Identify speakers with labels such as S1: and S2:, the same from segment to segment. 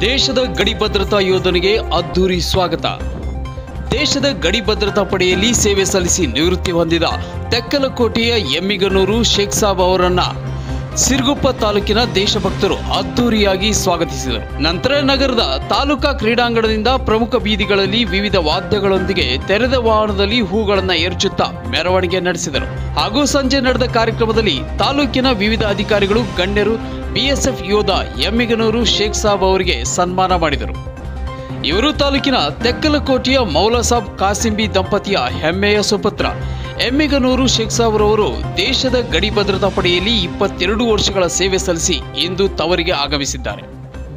S1: ದೇಶದ ಗಡಿ ಭದ್ರತಾ ಯೋಧನಿಗೆ ಅದ್ದೂರಿ ಸ್ವಾಗತ. ದೇಶದ ಗಡಿ ಭದ್ರತಾ ಪಡೆಯಲ್ಲಿ ಸೇವೆ ಸಲ್ಲಿಸಿ ನಿವೃತ್ತಿ ಹೊಂದಿದ ತೆಕ್ಕಲಕೋಟೆಯ ಎಮ್ಮಿಗನೂರು ಶೇಖ್ ಸಾಬ್ ಅವರನ್ನ ಸಿರುಗುಪ್ಪ ತಾಲೂಕಿನ ದೇಶಭಕ್ತರು ಅದ್ದೂರಿಯಾಗಿ ಸ್ವಾಗತಿಸಿದರು. ನಂತರ ನಗರದ ತಾಲೂಕಾ ಕ್ರೀಡಾಂಗಣದಿಂದ ಪ್ರಮುಖ ಬೀದಿಗಳಲ್ಲಿ ವಿವಿಧ ವಾದ್ಯಗಳೊಂದಿಗೆ ತೆರೆದ ವಾಹನದಲ್ಲಿ ಹೂಗಳನ್ನು ಎರಚುತ್ತಾ ಮೆರವಣಿಗೆ ನಡೆಸಿದರು. ಹಾಗೂ ಸಂಜೆ ನಡೆದ ಕಾರ್ಯಕ್ರಮದಲ್ಲಿ ತಾಲೂಕಿನ ವಿವಿಧ ಅಧಿಕಾರಿಗಳು, ಗಣ್ಯರು, ಬಿಎಸ್ಎಫ್ ಯೋಧ ಎಮ್ಮಿಗನೂರು ಶೇಖ್ ಸಾಬ್ ಅವರಿಗೆ ಸನ್ಮಾನ ಮಾಡಿದರು. ಇವರು ತಾಲೂಕಿನ ತೆಕ್ಕಲಕೋಟೆಯ ಮೌಲಾಸಾಬ್ ಕಾಸಿಂಬಿ ದಂಪತಿಯ ಹೆಮ್ಮೆಯ ಸುಪುತ್ರ. ಎಮ್ಮಿಗನೂರು ಶೇಖ್ ದೇಶದ ಗಡಿ ಭದ್ರತಾ ಪಡೆಯಲ್ಲಿ ಇಪ್ಪತ್ತೆರಡು ವರ್ಷಗಳ ಸೇವೆ ಸಲ್ಲಿಸಿ ಇಂದು ತವರಿಗೆ ಆಗಮಿಸಿದ್ದಾರೆ.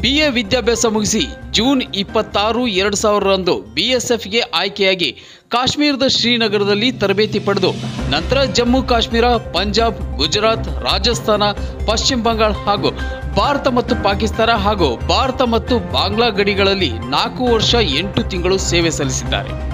S1: ಬಿಎ ವಿದ್ಯಾಭ್ಯಾಸ ಮುಗಿಸಿ ಜೂನ್ ಇಪ್ಪತ್ತಾರು, ಎರಡು ಸಾವಿರರಂದು ಬಿಎಸ್ಎಫ್ಗೆ ಆಯ್ಕೆಯಾಗಿ ಕಾಶ್ಮೀರದ ಶ್ರೀನಗರದಲ್ಲಿ ತರಬೇತಿ ಪಡೆದು ನಂತರ ಜಮ್ಮು ಕಾಶ್ಮೀರ, ಪಂಜಾಬ್, ಗುಜರಾತ್, ರಾಜಸ್ಥಾನ, ಪಶ್ಚಿಮ ಬಂಗಾಳ ಹಾಗೂ ಭಾರತ ಮತ್ತು ಪಾಕಿಸ್ತಾನ ಹಾಗೂ ಭಾರತ ಮತ್ತು ಬಾಂಗ್ಲಾ ಗಡಿಗಳಲ್ಲಿ ನಾಲ್ಕು ವರ್ಷ ಎಂಟು ತಿಂಗಳು ಸೇವೆ ಸಲ್ಲಿಸಿದ್ದಾರೆ.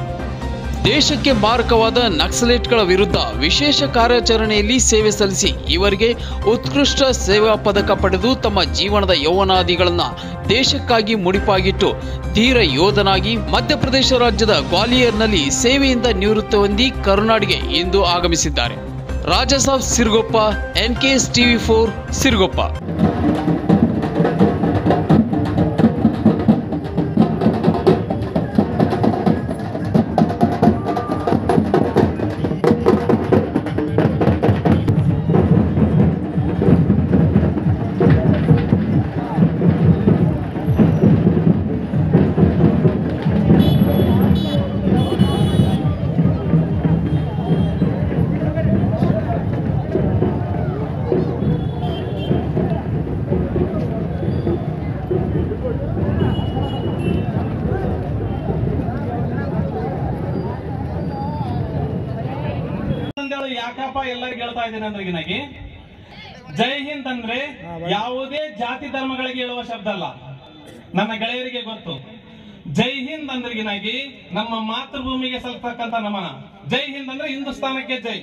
S1: ದೇಶಕ್ಕೆ ಮಾರಕವಾದ ನಕ್ಸಲೇಟ್ಗಳ ವಿರುದ್ಧ ವಿಶೇಷ ಕಾರ್ಯಾಚರಣೆಯಲ್ಲಿ ಸೇವೆ ಸಲ್ಲಿಸಿ ಇವರಿಗೆ ಉತ್ಕೃಷ್ಟ ಸೇವಾ ಪದಕ ಪಡೆದು ತಮ್ಮ ಜೀವನದ ಯೌವನಾದಿಗಳನ್ನು ದೇಶಕ್ಕಾಗಿ ಮುಡಿಪಾಗಿಟ್ಟು ಧೀರ ಯೋಧನಾಗಿ ಮಧ್ಯಪ್ರದೇಶ ರಾಜ್ಯದ ಗ್ವಾಲಿಯರ್ನಲ್ಲಿ ಸೇವೆಯಿಂದ ನಿವೃತ್ತಿ ಹೊಂದಿ ಕರುನಾಡಿಗೆ ಇಂದು ಆಗಮಿಸಿದ್ದಾರೆ. Rajasab Siruguppa, NKS TV four Siruguppa.
S2: ಅಲ್ಲ ನನ್ನ ಗೆಳೆಯರಿಗೆ ಗೊತ್ತು. ಜೈ ಹಿಂದ್ ಅಂದ್ರಿಗಿನಾಗಿ ನಮ್ಮ ಮಾತೃಭೂಮಿಗೆ ಸಲ್ತಕ್ಕಂತ ನಮನ. ಜೈ ಹಿಂದ್ ಅಂದ್ರೆ ಹಿಂದೂಸ್ತಾನಕ್ಕೆ ಜೈ.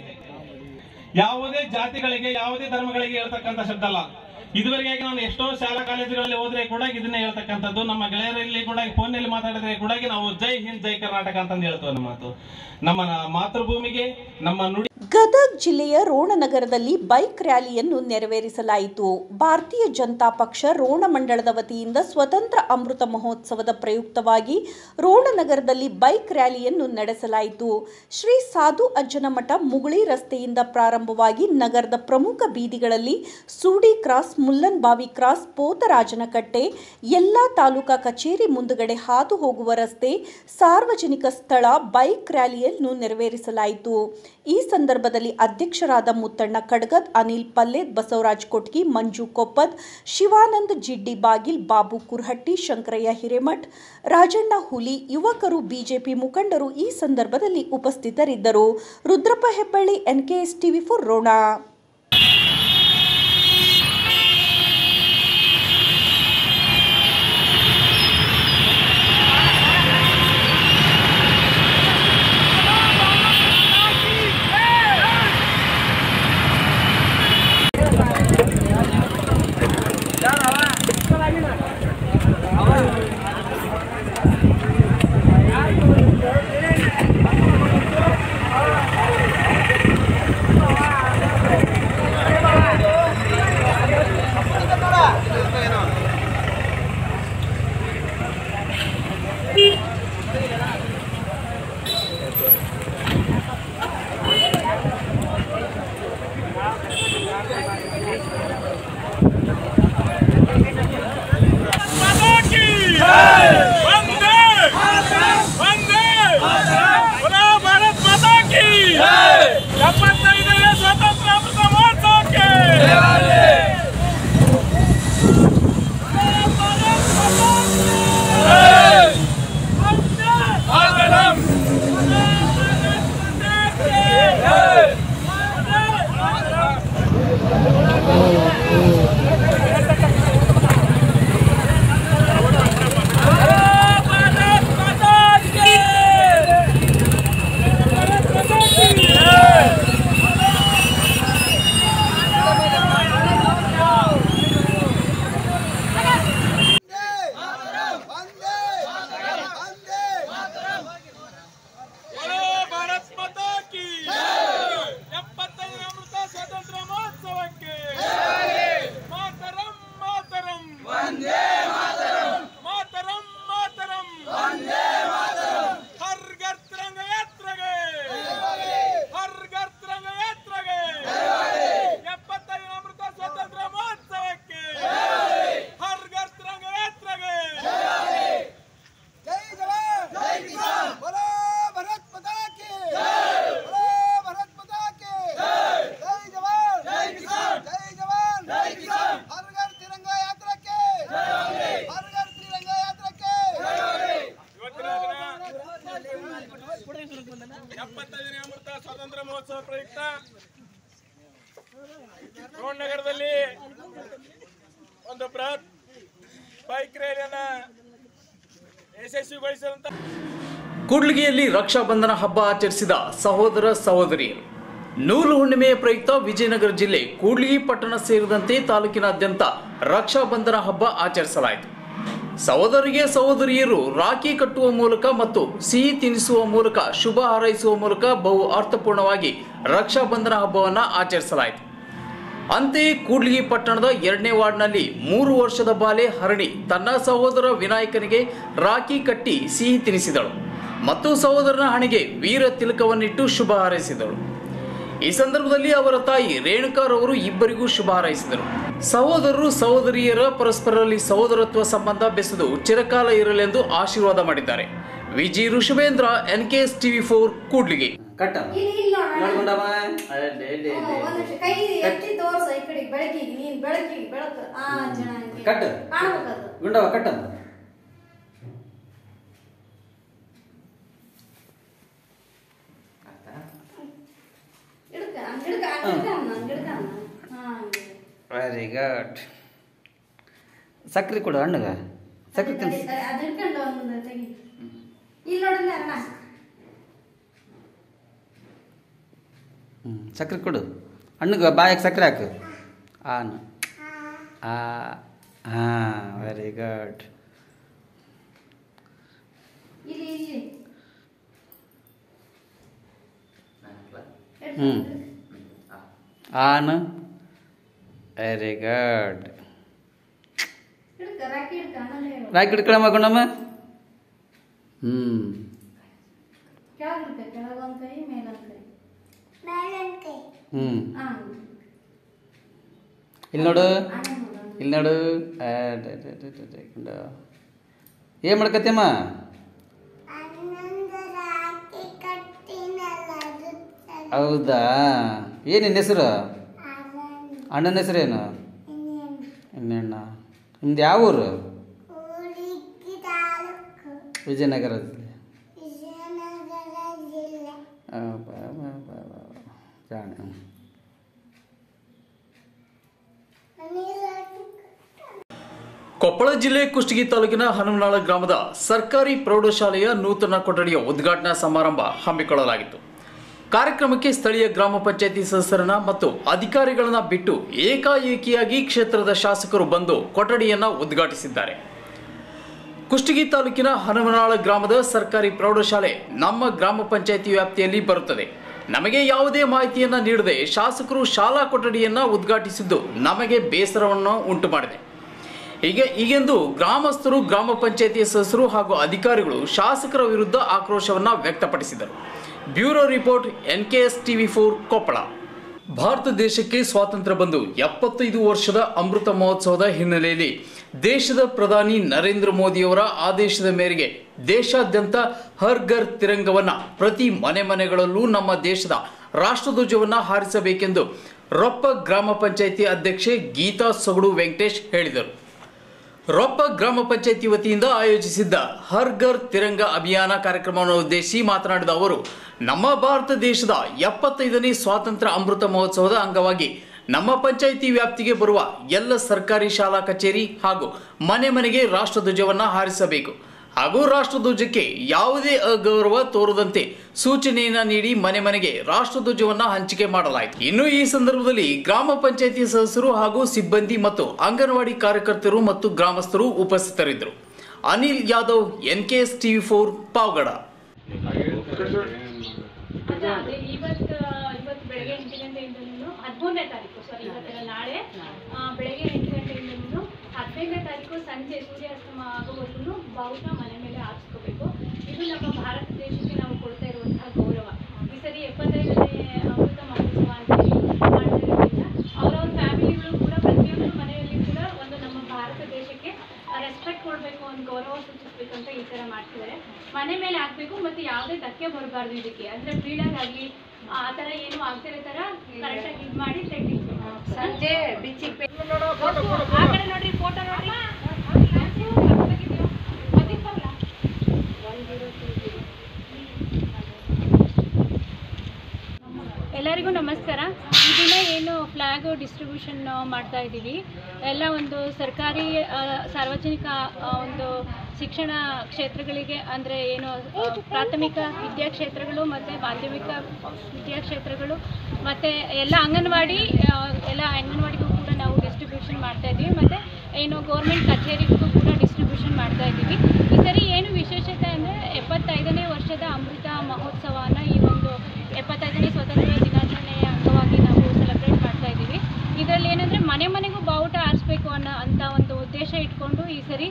S2: ಯಾವುದೇ ಜಾತಿಗಳಿಗೆ, ಯಾವುದೇ ಧರ್ಮಗಳಿಗೆ ಹೇಳ್ತಕ್ಕಂತ ಶಬ್ದ ಅಲ್ಲ ಇದುವರೆಗೆ ನಾನು ಎಷ್ಟೋ ಶಾಲಾ ಕಾಲೇಜುಗಳಲ್ಲಿ ಹೋದ್ರೆ ಕೂಡ ಇದನ್ನೇ ಹೇಳ್ತಕ್ಕಂಥದ್ದು. ನಮ್ಮ ಗೆಳೆಯರಲ್ಲಿ ಕೂಡ ಫೋನಲ್ಲಿ ಮಾತಾಡಿದ್ರೆ ಕೂಡ ನಾವು ಜೈ ಹಿಂದ್, ಜೈ ಕರ್ನಾಟಕ ಅಂತಂದು ಹೇಳ್ತೇವೆ ನಮ್ಮ ಮಾತು. ನಮ್ಮ ಮಾತೃಭೂಮಿಗೆ, ನಮ್ಮ ನುಡಿ
S3: ಗದಗ್ ಜಿಲ್ಲೆಯ ರೋಣನಗರದಲ್ಲಿ ಬೈಕ್ ರ್ಯಾಲಿಯನ್ನು ನೆರವೇರಿಸಲಾಯಿತು. ಭಾರತೀಯ ಜನತಾ ಪಕ್ಷ ರೋಣ ಮಂಡಳದ ವತಿಯಿಂದ ಸ್ವತಂತ್ರ ಅಮೃತ ಮಹೋತ್ಸವದ ಪ್ರಯುಕ್ತವಾಗಿ ರೋಣನಗರದಲ್ಲಿ ಬೈಕ್ ರ್ಯಾಲಿಯನ್ನು ನಡೆಸಲಾಯಿತು. ಶ್ರೀ ಸಾಧು ಅಜ್ಜನಮಠ ಮುಗುಳಿ ರಸ್ತೆಯಿಂದ ಪ್ರಾರಂಭವಾಗಿ ನಗರದ ಪ್ರಮುಖ ಬೀದಿಗಳಲ್ಲಿ ಸೂಡಿ ಕ್ರಾಸ್, ಮುಲ್ಲನ್ ಬಾವಿ ಕ್ರಾಸ್, ಪೋತರಾಜನಕಟ್ಟೆ, ಎಲ್ಲ ತಾಲೂಕಾ ಕಚೇರಿ ಮುಂದುಗಡೆ ಹಾದು ಹೋಗುವ ರಸ್ತೆ ಸಾರ್ವಜನಿಕ ಸ್ಥಳ ಬೈಕ್ ರ್ಯಾಲಿಯನ್ನು ನೆರವೇರಿಸಲಾಯಿತು. ಈ ಸಂದರ್ಭದಲ್ಲಿ ಅಧ್ಯಕ್ಷರಾದ ಮುತ್ತಣ್ಣ ಕಡ್ಗದ್ ಅನಿಲ್ ಪಲ್ಲೇದ್, ಬಸವರಾಜ್ ಕೊಟ್ಗಿ, ಮಂಜು ಕೊಪ್ಪದ್, ಶಿವಾನಂದ್ ಜಿಡ್ಡಿ ಬಾಗಿಲ್, ಬಾಬು ಕುರ್ಹಟ್ಟಿ, ಶಂಕರಯ್ಯ ಹಿರೇಮಠ್, ರಾಜಣ್ಣ ಹುಲಿ ಯುವಕರು, ಬಿಜೆಪಿ ಮುಖಂಡರು ಈ ಸಂದರ್ಭದಲ್ಲಿ ಉಪಸ್ಥಿತರಿದ್ದರು. Rudrappa Hebballi NKS TV four Rona.
S1: ಕೂಡ್ಲಿಗಿಯಲ್ಲಿ Rakshabandhan ಹಬ್ಬ ಆಚರಿಸಿದ ಸಹೋದರ ಸಹೋದರಿಯರು ನೂಲು ಹುಣ್ಣಿಮೆಯ ಪ್ರಯುಕ್ತ ವಿಜಯನಗರ ಜಿಲ್ಲೆ ಕೂಡ್ಲಿಗಿ ಪಟ್ಟಣ ಸೇರಿದಂತೆ ತಾಲೂಕಿನಾದ್ಯಂತ ರಕ್ಷಾಬಂಧನ ಹಬ್ಬ ಆಚರಿಸಲಾಯಿತು. ಸಹೋದರಿಗೆ ಸಹೋದರಿಯರು ರಾಖಿ ಕಟ್ಟುವ ಮೂಲಕ ಮತ್ತು ಸಿಹಿ ತಿನ್ನಿಸುವ ಮೂಲಕ ಶುಭ ಹಾರೈಸುವ ಮೂಲಕ ಬಹು ಅರ್ಥಪೂರ್ಣವಾಗಿ ರಕ್ಷಾಬಂಧನ ಹಬ್ಬವನ್ನು ಆಚರಿಸಲಾಯಿತು. ಅಂತೆಯೇ ಕೂಡ್ಲಿಗಿ ಪಟ್ಟಣದ ಎರಡನೇ ವಾರ್ಡ್ನಲ್ಲಿ ಮೂರು ವರ್ಷದ ಬಾಲೆ ಹರಣಿ ತನ್ನ ಸಹೋದರ ವಿನಾಯಕನಿಗೆ ರಾಖಿ ಕಟ್ಟಿ ಸಿಹಿ ತಿನ್ನಿಸಿದಳು ಮತ್ತು ಸಹೋದರನ ಹಣೆಗೆ ವೀರ ತಿಲಕವನ್ನಿಟ್ಟು ಶುಭ ಹಾರೈಸಿದಳು. ಈ ಸಂದರ್ಭದಲ್ಲಿ ಅವರ ತಾಯಿ ರೇಣುಕಾರವರು ಇಬ್ಬರಿಗೂ ಶುಭ ಹಾರೈಸಿದರು. ಸಹೋದರರು ಸಹೋದರಿಯರ ಪರಸ್ಪರರಲ್ಲಿ ಸಹೋದರತ್ವ ಸಂಬಂಧ ಬೆಸೆದು ಚಿರಕಾಲ ಇರಲೆಂದು ಆಶೀರ್ವಾದ ಮಾಡಿದ್ದಾರೆ. Viji Rishabhendra N K S TV four Kudligi
S4: ಕಟ್ಟ
S5: ಇಲ್ಲಿ ಇಲ್ಲಿ ನೋಡೋಣ.
S4: ನೋಡ್ಕೊಂಡಮ್ಮ ಅಡ್ಡೆ ಅಡ್ಡೆ
S5: ಹ್ಮ್,
S4: ಅಡ್ಡೆ
S5: ಒಂದ್ ನಿಮಿಷ ಕೈ ಎತ್ತಿ ತೋರ್ಸು ಈ ಕಡೆ ಬೆಳಕಿಗೆ ನೀನ್ ಬೆಳಕಿಗೆ ಬೆಳಕು ಆ ಜನ ಹಂಗೆ.
S4: ಕಟ್ಟು.
S5: ಕಾಣ್ಬೇಕದು
S4: ಗುಂಡವ ಕಟ್ಟಮ್ಮ
S5: ಹಿಡ್ಕ ಹಂಗ್ ಹಿಡ್ಕ ಹಂಗ್ ಹಿಡ್ಕ ಅನ್ನ, ಹಂಗ್ ಹಿಡ್ಕ ಅನ್ನ. ಹಾ, ಹಂಗೆ.
S4: ವೆರಿ ಗುಡ್ ಸಕ್ರೆ ಕೊಡು ಹಣ್ಣಗ. ಸಕ್ರೆ ತಿನ್ಸಿ. ಸಕ್ರೆ ಕೊಡು. ಹಣ್ಣಗ ಬಾಯಕ್ಕೆ ಸಕ್ರೆ ಹಾಕು. ಆನು ಆ ಹಾಂ ವೆರಿ ಗುಡ್
S5: ಇಲ್ಲಿ ಇಲ್ಲಿ
S4: ಹ್ಞೂ ಆನ್ ವೆರಿ ಗುಡ್
S5: ರಾಕಿ ಹಿಡ್ಕ ಅಣ್ಣನೇ ಹೇಳು.
S4: ರಾಕಿ ಹಿಡ್ಕೊಳಮ್ಮ ಗುಂಡಮ್ಮ ಹ್ಞೂ ಹ್ಞೂ ಇಲ್ಲಿ ನೋಡು. ಇಲ್ಲಿ ನೋಡು. ಏನ್ ಮಾಡ್ಕತ್ಯಮ್ಮ ಹೌದಾ? ಏನು ನಿನ್ನ ಹೆಸರು? ಅಣ್ಣನ ಹೆಸರೇನು ಇನ್ನೆಣ್ಣ ನಿಮ್ದು ಯಾವ ಊರು? ವಿಜಯನಗರದಲ್ಲಿ. ಆ, ಬಾ, ಬಾ, ಬಾ, ಬಾ, ಬಾ.
S1: ಕೊಪ್ಪಳ ಜಿಲ್ಲೆ ಕುಷ್ಟಗಿ ತಾಲೂಕಿನ ಹನುಮನಾಳ ಗ್ರಾಮದ ಸರ್ಕಾರಿ ಪ್ರೌಢಶಾಲೆಯ ನೂತನ ಕೊಠಡಿಯ ಉದ್ಘಾಟನಾ ಸಮಾರಂಭ ಹಮ್ಮಿಕೊಳ್ಳಲಾಗಿತ್ತು. ಕಾರ್ಯಕ್ರಮಕ್ಕೆ ಸ್ಥಳೀಯ ಗ್ರಾಮ ಪಂಚಾಯತಿ ಸದಸ್ಯರನ್ನ ಮತ್ತು ಅಧಿಕಾರಿಗಳನ್ನ ಬಿಟ್ಟು ಏಕಾಏಕಿಯಾಗಿ ಕ್ಷೇತ್ರದ ಶಾಸಕರು ಬಂದು ಕೊಠಡಿಯನ್ನ ಉದ್ಘಾಟಿಸಿದ್ದಾರೆ. ಕುಷ್ಟಗಿ ತಾಲೂಕಿನ ಹನುಮನಾಳ ಗ್ರಾಮದ ಸರ್ಕಾರಿ ಪ್ರೌಢಶಾಲೆ ನಮ್ಮ ಗ್ರಾಮ ಪಂಚಾಯತಿ ವ್ಯಾಪ್ತಿಯಲ್ಲಿ ಬರುತ್ತದೆ. ನಮಗೆ ಯಾವುದೇ ಮಾಹಿತಿಯನ್ನ ನೀಡದೆ ಶಾಸಕರು ಶಾಲಾ ಕೊಠಡಿಯನ್ನ ಉದ್ಘಾಟಿಸಿದ್ದು ನಮಗೆ ಬೇಸರವನ್ನು ಉಂಟು ಮಾಡಿದೆ ಹೀಗೆ ಈಗೆಂದು ಗ್ರಾಮಸ್ಥರು, ಗ್ರಾಮ ಪಂಚಾಯಿತಿ ಸದಸ್ಯರು ಹಾಗೂ ಅಧಿಕಾರಿಗಳು ಶಾಸಕರ ವಿರುದ್ಧ ಆಕ್ರೋಶವನ್ನ ವ್ಯಕ್ತಪಡಿಸಿದರು. Bureau report N K S TV four Koppal. Bharat ದೇಶಕ್ಕೆ ಸ್ವಾತಂತ್ರ್ಯ ಬಂದು ಎಪ್ಪತ್ತೈದು ವರ್ಷದ ಅಮೃತ ಮಹೋತ್ಸವದ ಹಿನ್ನೆಲೆಯಲ್ಲಿ ದೇಶದ ಪ್ರಧಾನಿ ನರೇಂದ್ರ ಮೋದಿಯವರ ಆದೇಶದ ಮೇರೆಗೆ ದೇಶಾದ್ಯಂತ ಹರ್ ಘರ್ ತಿರಂಗವನ್ನು ಪ್ರತಿ ಮನೆ ಮನೆಗಳಲ್ಲೂ ನಮ್ಮ ದೇಶದ ರಾಷ್ಟ್ರಧ್ವಜವನ್ನು ಹಾರಿಸಬೇಕೆಂದು ರೊಪ್ಪ ಗ್ರಾಮ ಪಂಚಾಯಿತಿ ಅಧ್ಯಕ್ಷೆ ಗೀತಾ ಸೊಗಡು ವೆಂಕಟೇಶ್ ಹೇಳಿದರು. ರೊಪ್ಪ ಗ್ರಾಮ ಪಂಚಾಯಿತಿ ವತಿಯಿಂದ ಆಯೋಜಿಸಿದ್ದ ಹರ್ ಘರ್ ತಿರಂಗ ಅಭಿಯಾನ ಕಾರ್ಯಕ್ರಮವನ್ನು ಉದ್ದೇಶಿಸಿ ಮಾತನಾಡಿದ ಅವರು, ನಮ್ಮ ಭಾರತ ದೇಶದ ಎಪ್ಪತ್ತೈದನೇ ಸ್ವಾತಂತ್ರ್ಯ ಅಮೃತ ಮಹೋತ್ಸವದ ಅಂಗವಾಗಿ ನಮ್ಮ ಪಂಚಾಯಿತಿ ವ್ಯಾಪ್ತಿಗೆ ಬರುವ ಎಲ್ಲ ಸರ್ಕಾರಿ ಶಾಲಾ ಕಚೇರಿ ಹಾಗೂ ಮನೆ ಮನೆಗೆ ರಾಷ್ಟ್ರಧ್ವಜವನ್ನು ಹಾರಿಸಬೇಕು. ಹಾಗೂ ರಾಷ್ಟ್ರಧ್ವಜಕ್ಕೆ ಯಾವುದೇ ಅಗೌರವ ತೋರದಂತೆ ಸೂಚನೆಯನ್ನ ನೀಡಿ ಮನೆ ಮನೆಗೆ ರಾಷ್ಟ್ರಧ್ವಜವನ್ನ ಹಂಚಿಕೆ ಮಾಡಲಾಯಿತು. ಇನ್ನು ಈ ಸಂದರ್ಭದಲ್ಲಿ ಗ್ರಾಮ ಪಂಚಾಯಿತಿ ಸದಸ್ಯರು ಹಾಗೂ ಸಿಬ್ಬಂದಿ ಮತ್ತು ಅಂಗನವಾಡಿ ಕಾರ್ಯಕರ್ತರು ಮತ್ತು ಗ್ರಾಮಸ್ಥರು ಉಪಸ್ಥಿತರಿದ್ದರು. Anil Yadav N K S TV four Pavagada
S6: ಹದಿಮೂರನೇ ತಾರೀಕು ಸಾರಿ ನಾಳೆ ಬೆಳಗ್ಗೆ ಎಂಟು ಗಂಟೆಯಿಂದನೂ ಹದಿನೈದನೇ ತಾರೀಕು ಸಂಜೆ ಸೂರ್ಯಾಸ್ತಮ ಆಗೋವರೆಗೂ ಬಾವುಟ ಮನೆ ಮೇಲೆ ಹಾರಿಸ್ಕೋಬೇಕು. ಇದು ನಮ್ಮ ಭಾರತ ದೇಶಕ್ಕೆ ನಾವು ಕೊಡ್ತಾ ಇರುವಂತಹ ಗೌರವ. ಈ ಸರಿ ಎಪ್ಪತ್ತೈದನೇ ಅಮೃತ ಮಹೋತ್ಸವ ಅಂತ ಹೇಳಿ ಅವರವ್ರ ಫ್ಯಾಮಿಲಿಗಳು ಕೂಡ ಪ್ರತಿಯೊಂದು ಮನೆಯಲ್ಲಿ ಕೂಡ ಒಂದು ನಮ್ಮ ಭಾರತ ದೇಶಕ್ಕೆ ರೆಸ್ಪೆಕ್ಟ್ ಕೊಡಬೇಕು, ಒಂದು ಗೌರವ ಸೂಚಿಸ್ಬೇಕು ಅಂತ ಈ ಥರ ಮಾಡ್ತಿದ್ದಾರೆ. ಮನೆ ಮೇಲೆ ಹಾಕ್ಬೇಕು, ಮತ್ತೆ ಯಾವುದೇ ಧಕ್ಕೆ ಬರಬಾರ್ದು ಇದಕ್ಕೆ. ಅಂದ್ರೆ ಬೀಳೋದಾಗ್ಲಿ ಆ ಥರ ಏನು ಆಗ್ತಿರೋ ಥರ ಕರೆಕ್ಟಾಗಿ ಇದು ಮಾಡಿ ತೆಗಿಬೇಕು ಸಂಜೆ ಬಿಚ್ಚಿಗೆ ಆ ಕಡೆ ನೋಡ್ರಿ ಫೋಟೋ ನೋಡ್ರಿ. ಎಲ್ಲರಿಗೂ ನಮಸ್ಕಾರ. ಈ ದಿನ ಏನು ಫ್ಲ್ಯಾಗ್ ಡಿಸ್ಟ್ರಿಬ್ಯೂಷನ್ ಮಾಡ್ತಾ ಇದ್ದೀವಿ. ಎಲ್ಲ ಒಂದು ಸರ್ಕಾರಿ ಸಾರ್ವಜನಿಕ ಒಂದು ಶಿಕ್ಷಣ ಕ್ಷೇತ್ರಗಳಿಗೆ ಅಂದರೆ ಏನು ಪ್ರಾಥಮಿಕ ವಿದ್ಯಾಕ್ಷೇತ್ರಗಳು ಮತ್ತು ಮಾಧ್ಯಮಿಕ ವಿದ್ಯಾಕ್ಷೇತ್ರಗಳು ಮತ್ತು ಎಲ್ಲ ಅಂಗನವಾಡಿ ಎಲ್ಲ ಅಂಗನವಾಡಿಗೂ ಕೂಡ ನಾವು ಡಿಸ್ಟ್ರಿಬ್ಯೂಷನ್ ಮಾಡ್ತಾ ಇದ್ದೀವಿ. ಮತ್ತು ಏನು ಗೌರ್ಮೆಂಟ್ ಕಚೇರಿಗೂ ಕೂಡ ಡಿಸ್ಟ್ರಿಬ್ಯೂಷನ್ ಮಾಡ್ತಾ ಇದ್ದೀವಿ. ಈ ಸರಿ ಏನು ವಿಶೇಷತೆ ಅಂದರೆ ಎಪ್ಪತ್ತೈದನೇ ವರ್ಷದ ಅಮೃತ ಮಹೋತ್ಸವನ ಈ ಒಂದು ಎಪ್ಪತ್ತೈದನೇ ಸ್ವಾತಂತ್ರ್ಯ ದಿನಾಚರಣೆಯ ಅಂಗವಾಗಿ ನಾವು ಸೆಲೆಬ್ರೇಟ್ ಮಾಡ್ತಾ ಇದ್ದೀವಿ. ಇದರಲ್ಲಿ ಏನಂದರೆ ಮನೆ ಮನೆಗೂ ಬಾವುಟ ಆರಿಸ್ಬೇಕು ಅನ್ನೋ ಅಂತ ಒಂದು ಉದ್ದೇಶ ಇಟ್ಕೊಂಡು ಈ ಸರಿ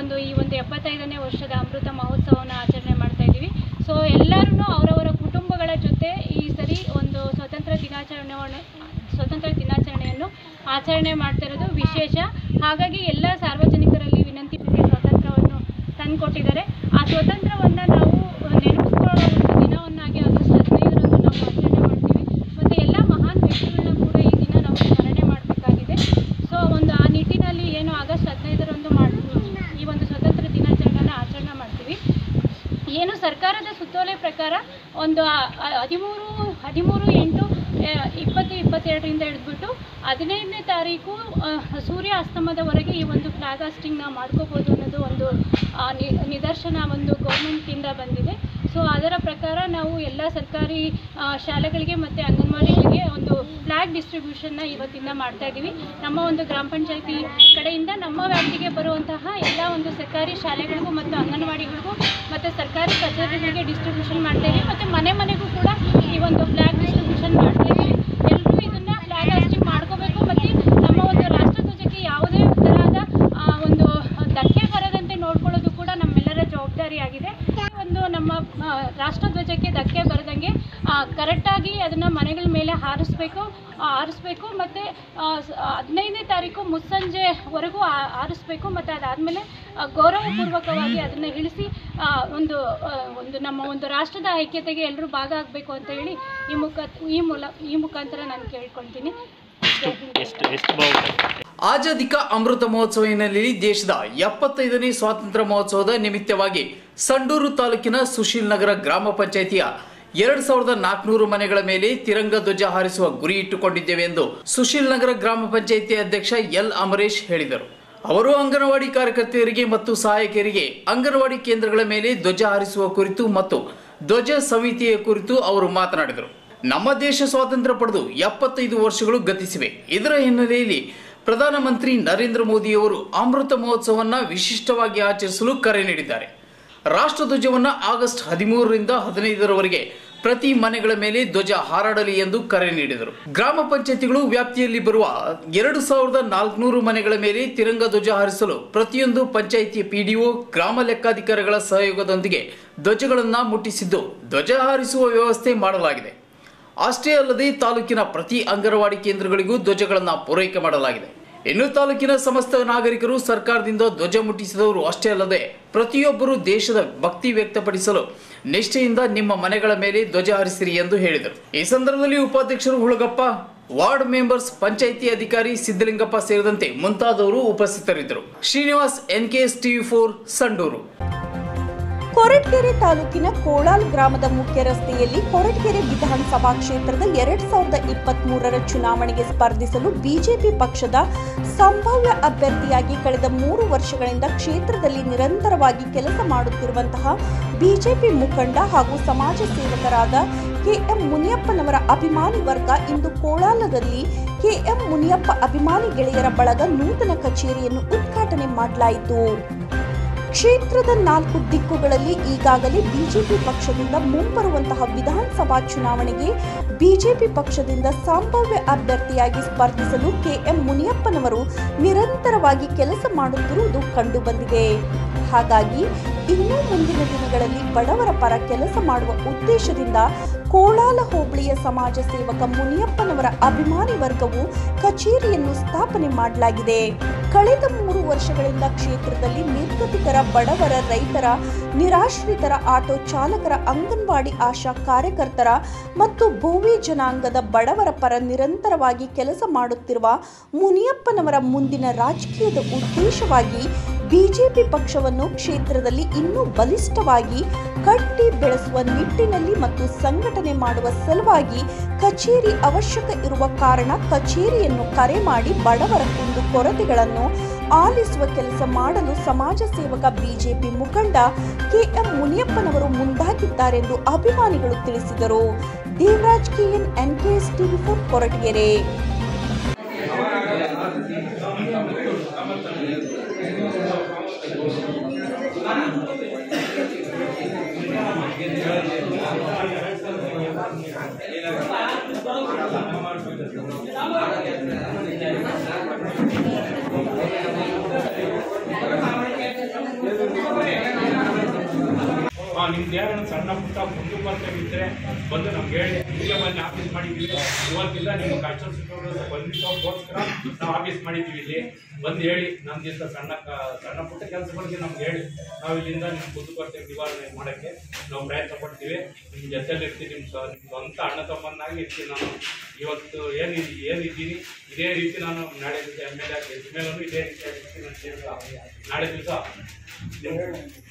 S6: ಒಂದು ಈ ಒಂದು ಎಪ್ಪತ್ತೈದನೇ ವರ್ಷದ ಅಮೃತ ಮಹೋತ್ಸವವನ್ನು ಆಚರಣೆ ಮಾಡ್ತಾ ಇದ್ದೀವಿ. ಸೊ ಎಲ್ಲರೂ ಅವರವರ ಕುಟುಂಬಗಳ ಜೊತೆ ಈ ಸರಿ ಒಂದು ಸ್ವತಂತ್ರ ದಿನಾಚರಣೆ ಸ್ವಾತಂತ್ರ್ಯ ದಿನಾಚರಣೆಯನ್ನು ಆಚರಣೆ ಮಾಡ್ತಾ ಇರೋದು ವಿಶೇಷ. ಹಾಗಾಗಿ ಎಲ್ಲ ಸಾರ್ವಜನಿಕರಲ್ಲಿ ವಿನಂತಿ, ಸ್ವಾತಂತ್ರ್ಯವನ್ನು ತಂದುಕೊಟ್ಟಿದ್ದಾರೆ. ಆ ಸ್ವಾತಂತ್ರ್ಯವನ್ನು ನಾವು ನೆನಪಿಸ್ಕೊಳ್ಳೋ ಒಂದು ದಿನವನ್ನಾಗಿ ಆಗಸ್ಟ್ ಹದಿನೈದರಂದು ನಾವು ಆಚರಣೆ ಮಾಡ್ತೀವಿ ಮತ್ತು ಎಲ್ಲ ಮಹಾನ್ ವ್ಯಕ್ತಿಗಳನ್ನ ಕೂಡ ಈ ದಿನ ನಾವು ಸ್ಮರಣೆ ಮಾಡಬೇಕಾಗಿದೆ ಸೊ ಒಂದು ಆ ನಿಟ್ಟಿನಲ್ಲಿ ಏನು ಆಗಸ್ಟ್ ಹದಿನೈದರಂದು ಮಾಡ್ತೀವಿ ಈ ಒಂದು ಸ್ವತಂತ್ರ ದಿನಾಚರಣೆನ ಆಚರಣೆ ಮಾಡ್ತೀವಿ ಏನು ಸರ್ಕಾರದ ಸುತ್ತೋಲೆ ಪ್ರಕಾರ ಒಂದು ಹದಿಮೂರು ಹದಿಮೂರು ಎಂಟು ಇಪ್ಪತ್ತು, ಇಪ್ಪತ್ತೆರಡರಿಂದ ಹಿಡಿದ್ಬಿಟ್ಟು ಹದಿನೈದನೇ ತಾರೀಕು ಸೂರ್ಯ ಅಸ್ತಮದವರೆಗೆ ಈ ಒಂದು ಫ್ಲಾಗ್ ಹಾಸ್ಟಿಂಗ್ನ ಮಾಡ್ಕೋಬೋದು ಅನ್ನೋದು ಒಂದು ನಿದರ್ಶನ ಒಂದು ಗೌರ್ಮೆಂಟಿಂದ ಬಂದಿದೆ. ಸೊ ಅದರ ಪ್ರಕಾರ ನಾವು ಎಲ್ಲ ಸರ್ಕಾರಿ ಶಾಲೆಗಳಿಗೆ ಮತ್ತು ಅಂಗನವಾಡಿಗಳಿಗೆ ಒಂದು ಫ್ಲ್ಯಾಗ್ ಡಿಸ್ಟ್ರಿಬ್ಯೂಷನ್ನ ಇವತ್ತಿಂದ ಮಾಡ್ತಾ ಇದ್ದೀವಿ ನಮ್ಮ ಒಂದು ಗ್ರಾಮ ಪಂಚಾಯತಿ ಕಡೆಯಿಂದ ನಮ್ಮ ವ್ಯಾಪ್ತಿಗೆ ಬರುವಂತಹ ಎಲ್ಲ ಒಂದು ಸರ್ಕಾರಿ ಶಾಲೆಗಳಿಗೂ ಮತ್ತು ಅಂಗನವಾಡಿಗಳಿಗೂ ಮತ್ತು ಸರ್ಕಾರಿ ಕಚೇರಿಗಳಿಗೆ ಡಿಸ್ಟ್ರಿಬ್ಯೂಷನ್ ಮಾಡ್ತಾ ಇದ್ದೀವಿ ಮತ್ತು ಮನೆ ಮನೆಗೂ ಕೂಡ ಈ ಒಂದು ಫ್ಲಾಗ್ ಡಿಸ್ಟ್ರಿಬ್ಯೂಷನ್ ಮಾಡ್ತಾ ಇದ್ದೀವಿ ಎಲ್ಲರೂ ಇದನ್ನು ಫ್ಲ್ಯಾಗ್ ಹಾಸ್ಟಿಂಗ್ ಮಾಡ್ಕೋಬೇಕು ಮತ್ತು ನಮ್ಮ ಒಂದು ರಾಷ್ಟ್ರಧ್ವಜಕ್ಕೆ ಯಾವುದೇ ತರಹದ ಆ, ಒಂದು ಧಕ್ಕೆ ಬರದಂತೆ ನೋಡ್ಕೊಳ್ಳೋದು ಕೂಡ ನಮ್ಮೆಲ್ಲರ ಜವಾಬ್ದಾರಿಯಾಗಿದೆ ಒಂದು ನಮ್ಮ ಆ, ರಾಷ್ಟ್ರಧ್ವಜಕ್ಕೆ ಧಕ್ಕೆ ಬರದಂಗೆ ಕರೆಕ್ಟಾಗಿ ಅದನ್ನು ಮನೆಗಳ ಮೇಲೆ ಹಾರಿಸ್ಬೇಕು ಆ, ಹಾರಿಸ್ಬೇಕು ಮತ್ತು ಹದಿನೈದನೇ ತಾರೀಕು ಮುಸ್ಸಂಜೆವರೆಗೂ ಆ- ಹಾರಿಸ್ಬೇಕು ಮತ್ತು ಅದಾದಮೇಲೆ ಗೌರವಪೂರ್ವಕವಾಗಿ ಅದನ್ನು ಇಳಿಸಿ ಒಂದು ಒಂದು ನಮ್ಮ ಒಂದು ರಾಷ್ಟ್ರದ ಐಕ್ಯತೆಗೆ ಎಲ್ಲರೂ ಭಾಗ ಆಗಬೇಕು ಅಂತ ಹೇಳಿ ಈ ಮುಖ ಈ ಮೂಲ ಈ ಮುಖಾಂತರ ನಾನು ಕೇಳ್ಕೊಳ್ತೀನಿ
S1: ಆಜಾದಿಕ. ಅಮೃತ ಮಹೋತ್ಸವ ಹಿನ್ನೆಲೆಯಲ್ಲಿ ದೇಶದ ಎಪ್ಪತ್ತೈದನೇ ಸ್ವಾತಂತ್ರ್ಯ ಮಹೋತ್ಸವದ ನಿಮಿತ್ತವಾಗಿ ಸಂಡೂರು ತಾಲೂಕಿನ ಸುಶೀಲ್ ನಗರ ಗ್ರಾಮ ಪಂಚಾಯಿತಿಯ ಎರಡ್ ಸಾವಿರದ ನಾಲ್ಕುನೂರು ಮನೆಗಳ ಮೇಲೆ ತಿರಂಗ ಧ್ವಜ ಹಾರಿಸುವ ಗುರಿ ಇಟ್ಟುಕೊಂಡಿದ್ದೇವೆ ಎಂದು ಸುಶೀಲ್ ನಗರ ಗ್ರಾಮ ಪಂಚಾಯಿತಿ ಅಧ್ಯಕ್ಷ ಎಲ್ ಅಮರೇಶ್ ಹೇಳಿದರು. ಅವರು ಅಂಗನವಾಡಿ ಕಾರ್ಯಕರ್ತೆಯರಿಗೆ ಮತ್ತು ಸಹಾಯಕಿಯರಿಗೆ ಅಂಗನವಾಡಿ ಕೇಂದ್ರಗಳ ಮೇಲೆ ಧ್ವಜ ಹಾರಿಸುವ ಕುರಿತು ಮತ್ತು ಧ್ವಜ ಸಮಿತಿಯ ಕುರಿತು ಅವರು ಮಾತನಾಡಿದರು. ನಮ್ಮ ದೇಶ ಸ್ವಾತಂತ್ರ್ಯ ಪಡೆದು ಎಪ್ಪತ್ತೈದು ವರ್ಷಗಳು ಗತಿಸಿವೆ. ಇದರ ಹಿನ್ನೆಲೆಯಲ್ಲಿ ಪ್ರಧಾನಮಂತ್ರಿ ನರೇಂದ್ರ ಮೋದಿಯವರು ಅಮೃತ ಮಹೋತ್ಸವವನ್ನು ವಿಶಿಷ್ಟವಾಗಿ ಆಚರಿಸಲು ಕರೆ ನೀಡಿದ್ದಾರೆ. ರಾಷ್ಟ್ರಧ್ವಜವನ್ನ ಆಗಸ್ಟ್ ಹದಿಮೂರರಿಂದ ಹದಿನೈದರವರೆಗೆ ಪ್ರತಿ ಮನೆಗಳ ಮೇಲೆ ಧ್ವಜ ಹಾರಾಡಲಿ ಎಂದು ಕರೆ ನೀಡಿದರು. ಗ್ರಾಮ ಪಂಚಾಯತಿಗಳು ವ್ಯಾಪ್ತಿಯಲ್ಲಿ ಬರುವ ಎರಡು ಸಾವಿರದ ನಾಲ್ಕುನೂರು ಮನೆಗಳ ಮೇಲೆ ತಿರಂಗ ಧ್ವಜ ಹಾರಿಸಲು ಪ್ರತಿಯೊಂದು ಪಂಚಾಯಿತಿ ಪಿಡಿಒ, ಗ್ರಾಮ ಲೆಕ್ಕಾಧಿಕಾರಿಗಳ ಸಹಯೋಗದೊಂದಿಗೆ ಧ್ವಜಗಳನ್ನು ಮುಟ್ಟಿಸಿದ್ದು ಧ್ವಜ ಹಾರಿಸುವ ವ್ಯವಸ್ಥೆ ಮಾಡಲಾಗಿದೆ. ಅಷ್ಟೇ ಅಲ್ಲದೆ ತಾಲೂಕಿನ ಪ್ರತಿ ಅಂಗನವಾಡಿ ಕೇಂದ್ರಗಳಿಗೂ ಧ್ವಜಗಳನ್ನು ಪೂರೈಕೆ ಮಾಡಲಾಗಿದೆ. ಇನ್ನು ತಾಲೂಕಿನ ಸಮಸ್ತ ನಾಗರಿಕರು ಸರ್ಕಾರದಿಂದ ಧ್ವಜ ಮುಟ್ಟಿಸಿದವರು ಅಷ್ಟೇ ಅಲ್ಲದೆ ಪ್ರತಿಯೊಬ್ಬರು ದೇಶದ ಭಕ್ತಿ ವ್ಯಕ್ತಪಡಿಸಲು ನಿಷ್ಠೆಯಿಂದ ನಿಮ್ಮ ಮನೆಗಳ ಮೇಲೆ ಧ್ವಜ ಹರಿಸಿರಿ ಎಂದು ಹೇಳಿದರು. ಈ ಸಂದರ್ಭದಲ್ಲಿ ಉಪಾಧ್ಯಕ್ಷರು ಹುಳಗಪ್ಪ, ವಾರ್ಡ್ ಮೆಂಬರ್ಸ್, ಪಂಚಾಯಿತಿ ಅಧಿಕಾರಿ ಸಿದ್ದಲಿಂಗಪ್ಪ ಸೇರಿದಂತೆ ಮುಂತಾದವರು ಉಪಸ್ಥಿತರಿದ್ದರು. Srinivas, NKS TV four, Sandur.
S3: Koratagere ತಾಲೂಕಿನ ಕೋಳಾಲ್ ಗ್ರಾಮದ ಮುಖ್ಯ ರಸ್ತೆಯಲ್ಲಿ ಕೊರಟಗೆರೆ ವಿಧಾನಸಭಾ ಕ್ಷೇತ್ರದ ಎರಡ್ ಸಾವಿರದ ಇಪ್ಪತ್ತ್ ಮೂರರ ಚುನಾವಣೆಗೆ ಸ್ಪರ್ಧಿಸಲು ಬಿಜೆಪಿ ಪಕ್ಷದ ಸಂಭಾವ್ಯ ಅಭ್ಯರ್ಥಿಯಾಗಿ ಕಳೆದ ಮೂರು ವರ್ಷಗಳಿಂದ ಕ್ಷೇತ್ರದಲ್ಲಿ ನಿರಂತರವಾಗಿ ಕೆಲಸ ಮಾಡುತ್ತಿರುವಂತಹ ಬಿಜೆಪಿ ಮುಖಂಡ ಹಾಗೂ ಸಮಾಜ ಸೇವಕರಾದ ಕೆಎಂ ಮುನಿಯಪ್ಪನವರ ಅಭಿಮಾನಿ ವರ್ಗ ಇಂದು ಕೋಳಾಲದಲ್ಲಿ ಕೆಎಂ ಮುನಿಯಪ್ಪ ಅಭಿಮಾನಿ ಗೆಳೆಯರ ಬಳಗ ನೂತನ ಕಚೇರಿಯನ್ನು ಉದ್ಘಾಟನೆ ಮಾಡಲಾಯಿತು. ಕ್ಷೇತ್ರದ ನಾಲ್ಕು ದಿಕ್ಕುಗಳಲ್ಲಿ ಈಗಾಗಲೇ ಬಿಜೆಪಿ ಪಕ್ಷದಿಂದ ಮುಂಬರುವಂತಹ ವಿಧಾನಸಭಾ ಚುನಾವಣೆಗೆ ಬಿಜೆಪಿ ಪಕ್ಷದಿಂದ ಸಂಭಾವ್ಯ ಅಭ್ಯರ್ಥಿಯಾಗಿ ಸ್ಪರ್ಧಿಸಲು ಕೆಎಂ ಮುನಿಯಪ್ಪನವರು ನಿರಂತರವಾಗಿ ಕೆಲಸ ಮಾಡುತ್ತಿರುವುದು ಕಂಡುಬಂದಿದೆ. ಹಾಗಾಗಿ ಇನ್ನೂ ಮುಂದಿನ ದಿನಗಳಲ್ಲಿ ಬಡವರ ಪರ ಕೆಲಸ ಮಾಡುವ ಉದ್ದೇಶದಿಂದ ಕೋಳಾಲ ಹೋಬಳಿಯ ಸಮಾಜ ಸೇವಕ ಮುನಿಯಪ್ಪನವರ ಅಭಿಮಾನಿ ವರ್ಗವು ಕಚೇರಿಯನ್ನು ಸ್ಥಾಪನೆ ಮಾಡಲಾಗಿದೆ. ಕಳೆದ ಮೂರು ವರ್ಷಗಳಿಂದ ಕ್ಷೇತ್ರದಲ್ಲಿ ನಿರ್ಗತಿಕರ ಬಡವರ ರೈತರ, ನಿರಾಶ್ರಿತರ ಆಟೋ ಚಾಲಕರ ಅಂಗನವಾಡಿ ಆಶಾ ಕಾರ್ಯಕರ್ತರ ಮತ್ತು ಭೂವಿ ಜನಾಂಗದ ಬಡವರ ಪರ ನಿರಂತರವಾಗಿ ಕೆಲಸ ಮಾಡುತ್ತಿರುವ ಮುನಿಯಪ್ಪನವರ ಮುಂದಿನ ರಾಜಕೀಯದ ಉದ್ದೇಶವಾಗಿ ಬಿಜೆಪಿ ಪಕ್ಷವನ್ನು ಕ್ಷೇತ್ರದಲ್ಲಿ ಇನ್ನೂ ಬಲಿಷ್ಠವಾಗಿ ಕಟ್ಟಿ ಬೆಳೆಸುವ ನಿಟ್ಟಿನಲ್ಲಿ ಮತ್ತು ಸಂಘಟನೆ ಮಾಡುವ ಸಲುವಾಗಿ ಕಚೇರಿ ಅವಶ್ಯಕ ಇರುವ ಕಾರಣ ಕಚೇರಿಯನ್ನು ಕರೆ ಮಾಡಿ ಬಡವರ ಕುಂದು ಕೊರತೆಗಳನ್ನು ಆಲಿಸುವ ಕೆಲಸ ಮಾಡಲು ಸಮಾಜ ಸೇವಕ ಬಿಜೆಪಿ ಮುಖಂಡ ಕೆಎಂ ಮುನಿಯಪ್ಪನವರು ಮುಂದಾಗಿದ್ದಾರೆಂದು ಅಭಿಮಾನಿಗಳು ತಿಳಿಸಿದರು. Devaraj KN, NKS TV four, Koratagere
S7: ಆ, ನಿಮ್ದು ಯಾರು ಸಣ್ಣ ಪುಟ್ಟ ಮುಂದೆ ಬಂದು ನಮ್ಗೆ ಹೇಳಿ ಹಿಂಗೆ ಬಂದು ಆಫೀಸ್ ಮಾಡಿದ್ದೀವಿ. ಇವತ್ತಿಲ್ಲ ನಿಮ್ಮ ಕಲ್ಚರ್ ಬಂದಿದ್ದೋಸ್ಕರ ನಾವು ಆಫೀಸ್ ಮಾಡಿದ್ದೀವಿ ಇಲ್ಲಿ. ಬಂದು ಹೇಳಿ, ನಮ್ಗಿಂತ ಸಣ್ಣ ಸಣ್ಣ ಪುಟ್ಟ ಕೆಲಸ ಬಗ್ಗೆ ನಮ್ಗೆ ಹೇಳಿ, ನಾವು ಇಲ್ಲಿಂದ ನಿಮ್ಮ ಮುಂದೆ ಬರ್ತೇವೆ ನಿವಾರಣೆ ಮಾಡೋಕ್ಕೆ ನಾವು ಪ್ರಯತ್ನ ಪಡ್ತೀವಿ. ನಿಮ್ಮ ಜೊತೆಲಿ ಇರ್ತೀವಿ ನಿಮ್ಮ ಸ್ವಂತ ಅಣ್ಣ ತಮ್ಮನಾಗಿ ಇರ್ತೀವಿ ನಾನು ಇವತ್ತು ಏನು ಏನಿದ್ದೀನಿ ಇದೇ ರೀತಿ ನಾನು ನಾಳೆ ದಿವಸ ಎಂ ಎಲ್ ಎ ಮೇಲೂ ಇದೇ ರೀತಿ ನಾನು ನಾಳೆ ದಿವಸ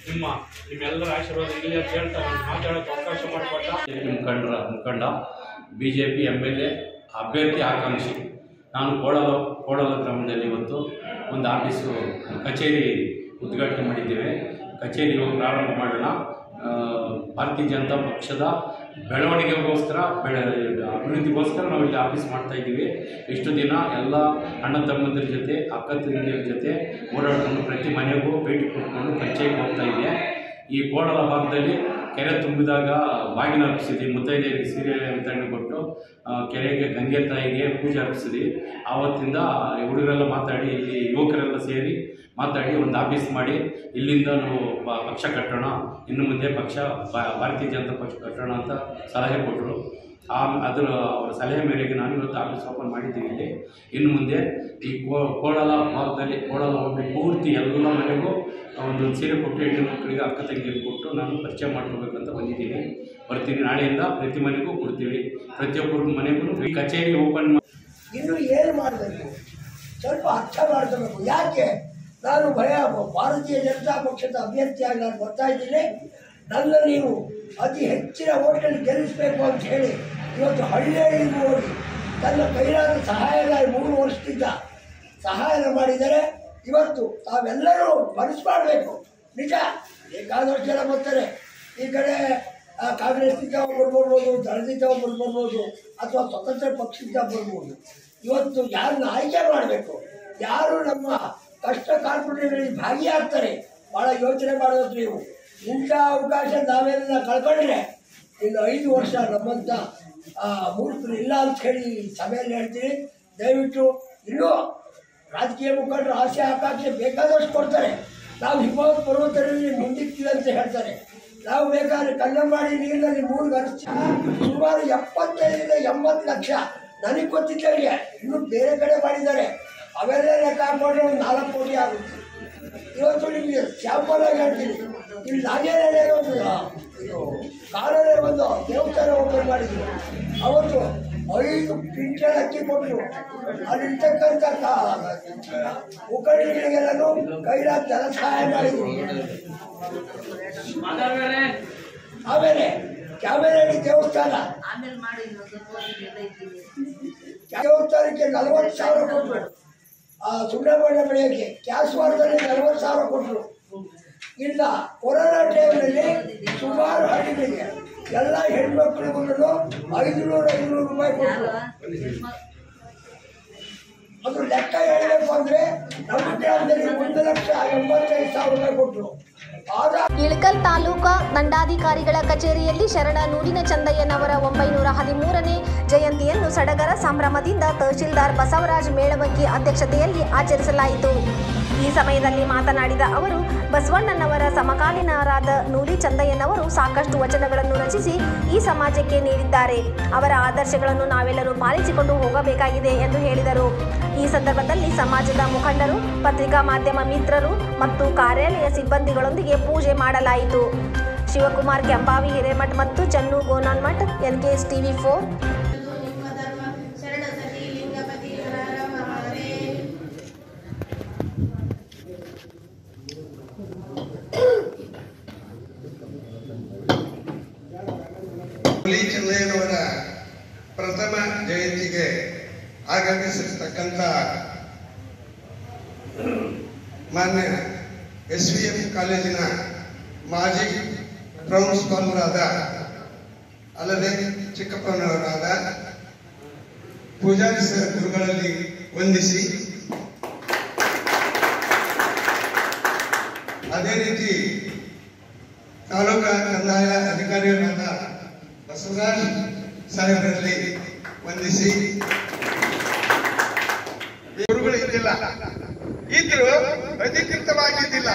S7: ನಿಮ್ಮ ನಿಮ್ಮೆಲ್ಲರ ಆಶೀರ್ವಾದ ಇಲ್ಲಿ ಅಂತ ಹೇಳ್ತಾ ನಾನು ಮಾತಾಡೋಕೆ ಅವಕಾಶ ಮಾಡಿಕೊಟ್ಟ. ಮುಖಂಡರ ಮುಖಂಡ B J P M L A ಅಭ್ಯರ್ಥಿ ಆಕಾಂಕ್ಷಿ. ನಾನು ಕೋಡಲ ಕೋಡಲ ಗ್ರಾಮದಲ್ಲಿ ಇವತ್ತು ಒಂದು ಆಫೀಸು, ಕಚೇರಿ ಉದ್ಘಾಟನೆ ಮಾಡಿದ್ದೇವೆ. ಕಚೇರಿ ಪ್ರಾರಂಭ ಮಾಡೋಣ. ಭಾರತೀಯ ಜನತಾ ಪಕ್ಷದ ಬೆಳವಣಿಗೆಗೋಸ್ಕರ, ಬೆಳೆ, ಅಭಿವೃದ್ಧಿಗೋಸ್ಕರ ನಾವು ಇಲ್ಲಿ ಆಫೀಸ್ ಮಾಡ್ತಾ ಇದ್ದೀವಿ. ಇಷ್ಟು ದಿನ ಎಲ್ಲ ಅಣ್ಣ ತಮ್ಮಂದಿರ ಜೊತೆ, ಅಕ್ಕ ತಂಗಿಯರ ಜೊತೆ ಓಡಾಡ್ಕೊಂಡು ಪ್ರತಿ ಮನೆಗೂ ಭೇಟಿ ಕೊಟ್ಕೊಂಡು ಪರಿಚಯಕ್ಕೆ ಹೋಗ್ತಾ ಇದೆ ಈ ಕೋಡಲ ಭಾಗದಲ್ಲಿ ಕೆರೆ ತುಂಬಿದಾಗ ಬಾಗಿನ ಅರ್ಪಿಸಿದ್ವಿ ಮುತ್ತೈದೆಯರಿಗೆ ಸೀರೆ ವಿತರಣೆ ಕೊಟ್ಟು ಕೆರೆಗೆ ಗಂಗೆ ತಾಯಿಗೆ ಪೂಜೆ ಅರ್ಪಿಸಿದ್ವಿ. ಆವತ್ತಿಂದ ಹುಡುಗರೆಲ್ಲ ಮಾತಾಡಿ ಇಲ್ಲಿ ಯುವಕರೆಲ್ಲ ಸೇರಿ ಮಾತಾಡಿ, ಒಂದು ಆಫೀಸ್ ಮಾಡಿ, ಇಲ್ಲಿಂದ ನಾವು ಪಕ್ಷ ಕಟ್ಟೋಣ, ಇನ್ನು ಮುಂದೆ ಪಕ್ಷ ಭಾರತೀಯ ಜನತಾ ಪಕ್ಷ ಕಟ್ಟೋಣ ಅಂತ ಸಲಹೆ ಕೊಟ್ಟರು ಆ ಅದರ ಅವರ ಸಲಹೆ ಮೇರೆಗೆ ನಾನು ಇವತ್ತು ಆಫೀಸ್ ಓಪನ್ ಮಾಡಿದ್ದೀನಿ ಇಲ್ಲಿ. ಇನ್ನು ಮುಂದೆ ಈ ಕೋಳಲ ಭಾಗದಲ್ಲಿ ಕೋಳಲ ಹೋಗಿ ಪೂರ್ತಿ ಎಲ್ಲ ಮನೆಗೂ ಒಂದು ಸೀರೆ ಕೊಟ್ಟು ಹೆಣ್ಣು ಮಕ್ಕಳಿಗೆ ಅಕ್ಕ ತಂಗಿ ಕೊಟ್ಟು ನಾನು ಪರಿಚಯ ಮಾಡ್ಕೋಬೇಕಂತ ಬಂದಿದ್ದೀನಿ. ಬರ್ತೀನಿ ನಾಳೆಯಿಂದ, ಪ್ರತಿ ಮನೆಗೂ ಕೊಡ್ತೀವಿ. ಪ್ರತಿಯೊಬ್ಬರ ಮನೆಗೂ ಈ ಕಚೇರಿ ಓಪನ್
S8: ಇನ್ನು ಏನು ಮಾಡಬೇಕು? ಸ್ವಲ್ಪ ಅರ್ಥ ಮಾಡ್ಕೋಬೇಕು. ಯಾಕೆ? ನಾನು ಭಯ, ಭಾರತೀಯ ಜನತಾ ಪಕ್ಷದ ಅಭ್ಯರ್ಥಿಯಾಗಿ ನಾನು ಬರ್ತಾ ನನ್ನ ನೀವು ಅತಿ ಹೆಚ್ಚಿನ ಓಟಲ್ಲಿ ಗೆಲ್ಲಿಸಬೇಕು ಅಂತ ಹೇಳಿ ಇವತ್ತು ಹಳ್ಳಿಯಲ್ಲಿ ನೋಡಿ ತನ್ನ ಕೈಲಾದ ಸಹಾಯಗಾರ ಮೂರು ವರ್ಷದಿಂದ ಸಹಾಯ ಮಾಡಿದರೆ ಇವತ್ತು ತಾವೆಲ್ಲರೂ ಮನಸ್ಸು ಮಾಡಬೇಕು. ನಿಜ ಬೇಕಾದಷ್ಟು ಜನ ಬರ್ತಾರೆ. ಈ ಕಡೆ ಕಾಂಗ್ರೆಸ್ನಿಂದ ಒಬ್ಬರು ಬರ್ಬೋದು ದಳದಿಂದ ಒಬ್ಬರು ಬರ್ಬೋದು, ಅಥವಾ ಸ್ವತಂತ್ರ ಪಕ್ಷದಿಂದ ಬರ್ಬೋದು. ಇವತ್ತು ಯಾರನ್ನ ಆಯ್ಕೆ ಮಾಡಬೇಕು? ಯಾರು ನಮ್ಮ ಕಷ್ಟ ಕಾರ್ಪೊರೇಟ್ಗಳಲ್ಲಿ ಭಾಗಿಯಾಗ್ತಾರೆ. ಭಾಳ ಯೋಚನೆ ಮಾಡೋದು ನೀವು. ಇಂಥ ಅವಕಾಶ ನಾವೆಲ್ಲ ಕಳ್ಕೊಂಡ್ರೆ ಇನ್ನು ಐದು ವರ್ಷ ನಮ್ಮಂಥ ಆ, ಮೂರ್ಖರು ಇಲ್ಲ ಅಂತ ಹೇಳಿ ಸಭೆಯಲ್ಲಿ ಹೇಳ್ತೀನಿ. ದಯವಿಟ್ಟು ಇನ್ನೂ ರಾಜಕೀಯ ಮುಖಂಡರು ಆಸೆ ಆಕಾಂಕ್ಷೆ ಬೇಕಾದಷ್ಟು ಕೊಡ್ತಾರೆ. ನಾವು ಹಿಮಾವತ್ ಪರ್ವತದಲ್ಲಿ ಅಂತ ಹೇಳ್ತಾರೆ. ನಾವು ಬೇಕಾದ್ರೆ ಕಲ್ಲಂಬಾಡಿ ನೀರಿನಲ್ಲಿ ಮೂರು ವರ್ಷ ಸುಮಾರು ಎಪ್ಪತ್ತೈದರಿಂದ ಎಂಬತ್ತು ಲಕ್ಷ. ನನಗೆ ಗೊತ್ತಿದ್ದವರಿಗೆ ಇನ್ನೂ ಬೇರೆ ಕಡೆ ಮಾಡಿದ್ದಾರೆ. ಅವೆಲ್ಲ ಲೆಕ್ಕ ಹಾಕೊಂಡ್ರೆ ಒಂದು ನಾಲ್ಕು ಕೋಟಿ ಆಗುತ್ತೆ. ಇವತ್ತು ನಿಮಗೆ ಸ್ಯಾಂಪಲ್ ಆಗಿ ಹೇಳ್ತೀನಿ. ಇಲ್ಲಿ ನಾಗೇನೇ ಒಂದು ಇದು ಒಂದು ದೇವಸ್ಥಾನ ಓಪನ್ ಮಾಡಿದ್ರು. ಅವತ್ತು ಐದು ಕ್ವಿಂಟಲ್ ಅಕ್ಕಿ ಕೊಟ್ಟರು ಅಲ್ಲಿರ್ತಕ್ಕಂಥ ಮುಖಂಡರಿಗೆಲ್ಲರೂ ಕೈಲ ಜನ ಸಹಾಯ ಮಾಡಿದ್ರು. ಆಮೇಲೆ ಕ್ಯಾಮೆರಡಿ ದೇವಸ್ಥಾನ. ದೇವಸ್ಥಾನಕ್ಕೆ ನಲವತ್ತು ಸಾವಿರ ಕೊಟ್ಟರು ಆ ಸುಬ್ರಹ್ಮಣ್ಯ ಬೆಳೆಯೋಕ್ಕೆ ಕ್ಯಾಸ್ವಾರದಲ್ಲಿ ನಲವತ್ತು ಸಾವಿರ ಕೊಟ್ಟರು. ಇಲ್ಲ, ಕೊರೋನಾ ಟೈಮ್ನಲ್ಲಿ ಸುಮಾರು ಹಳ್ಳಿಗಳಿಗೆ ಎಲ್ಲ ಹೆಣ್ಮಕ್ಳಿಗೂ ಐದುನೂರು ಐದುನೂರು ರೂಪಾಯಿ ಕೊಟ್ಟರು. ಅದು ಲೆಕ್ಕ ಹೇಳಬೇಕು ಅಂದರೆ ನಮ್ಮ ಗ್ರಾಮದಲ್ಲಿ ಒಂದು ಲಕ್ಷ ಎಂಬತ್ತೈದು ಸಾವಿರ ರೂಪಾಯಿ ಕೊಟ್ಟರು.
S9: ಇಳಕಲ್ ತಾಲೂಕಾ ದಂಡಾಧಿಕಾರಿಗಳ ಕಚೇರಿಯಲ್ಲಿ ಶರಣ ನೂರಿನ ಚಂದಯ್ಯನವರ ಒಂಬೈನೂರ ಹದಿಮೂರನೇ ಜಯಂತಿಯನ್ನು ಸಡಗರ ಸಂಭ್ರಮದಿಂದ ತಹಶೀಲ್ದಾರ್ ಬಸವರಾಜ್ ಮೇಳವಂಕಿ ಅಧ್ಯಕ್ಷತೆಯಲ್ಲಿ ಆಚರಿಸಲಾಯಿತು. ಈ ಸಮಯದಲ್ಲಿ ಮಾತನಾಡಿದ ಅವರು, ಬಸವಣ್ಣನವರ ಸಮಕಾಲೀನರಾದ ನೂಲಿ ಚಂದಯ್ಯನವರು ಸಾಕಷ್ಟು ವಚನಗಳನ್ನು ರಚಿಸಿ ಈ ಸಮಾಜಕ್ಕೆ ನೀಡಿದ್ದಾರೆ. ಅವರ ಆದರ್ಶಗಳನ್ನು ನಾವೆಲ್ಲರೂ ಪಾಲಿಸಿಕೊಂಡು ಹೋಗಬೇಕಾಗಿದೆ ಎಂದು ಹೇಳಿದರು. ಈ ಸಂದರ್ಭದಲ್ಲಿ ಸಮಾಜದ ಮುಖಂಡರು, ಪತ್ರಿಕಾ ಮಾಧ್ಯಮ ಮಿತ್ರರು ಮತ್ತು ಕಾರ್ಯಾಲಯ ಸಿಬ್ಬಂದಿಗಳೊಂದಿಗೆ ಪೂಜೆ ಮಾಡಲಾಯಿತು. ಶಿವಕುಮಾರ್ ಕೆಂಪಾವಿ, ಹಿರೇಮಠ್ ಮತ್ತು Channu Gonanmath NKS TV four
S10: ಪ್ರಥಮ ಜಯಂತಿಗೆ ಆಗಮಿಸಿರ್ತಕ್ಕಂಥ ಮಾನ್ಯ ಎಸ್ ವಿ ಎಂ ಕಾಲೇಜಿನ ಮಾಜಿ ಪ್ರಾಂಶುಪಾಲರಾದ ಅಲ್ಲದೆ ಚಿಕ್ಕಪ್ಪನವರಾದ ಪೂಜಾರಿ ಸರ್ ಗುರುಗಳಲ್ಲಿ ವಂದಿಸಿ ಅದೇ ರೀತಿ ತಾಲೂಕಾ ಕಂದಾಯ ಅಧಿಕಾರಿಗಳಾದ ಬಸವರಾಜ್ ಸಾಹೇಬರಲ್ಲಿ ವಂದಿಸಿ. ಗುರುಗಳು ಇದ್ದಿಲ್ಲ. ಇದ್ರು ಅಧಿಕೃತವಾಗಿದ್ದಿಲ್ಲ.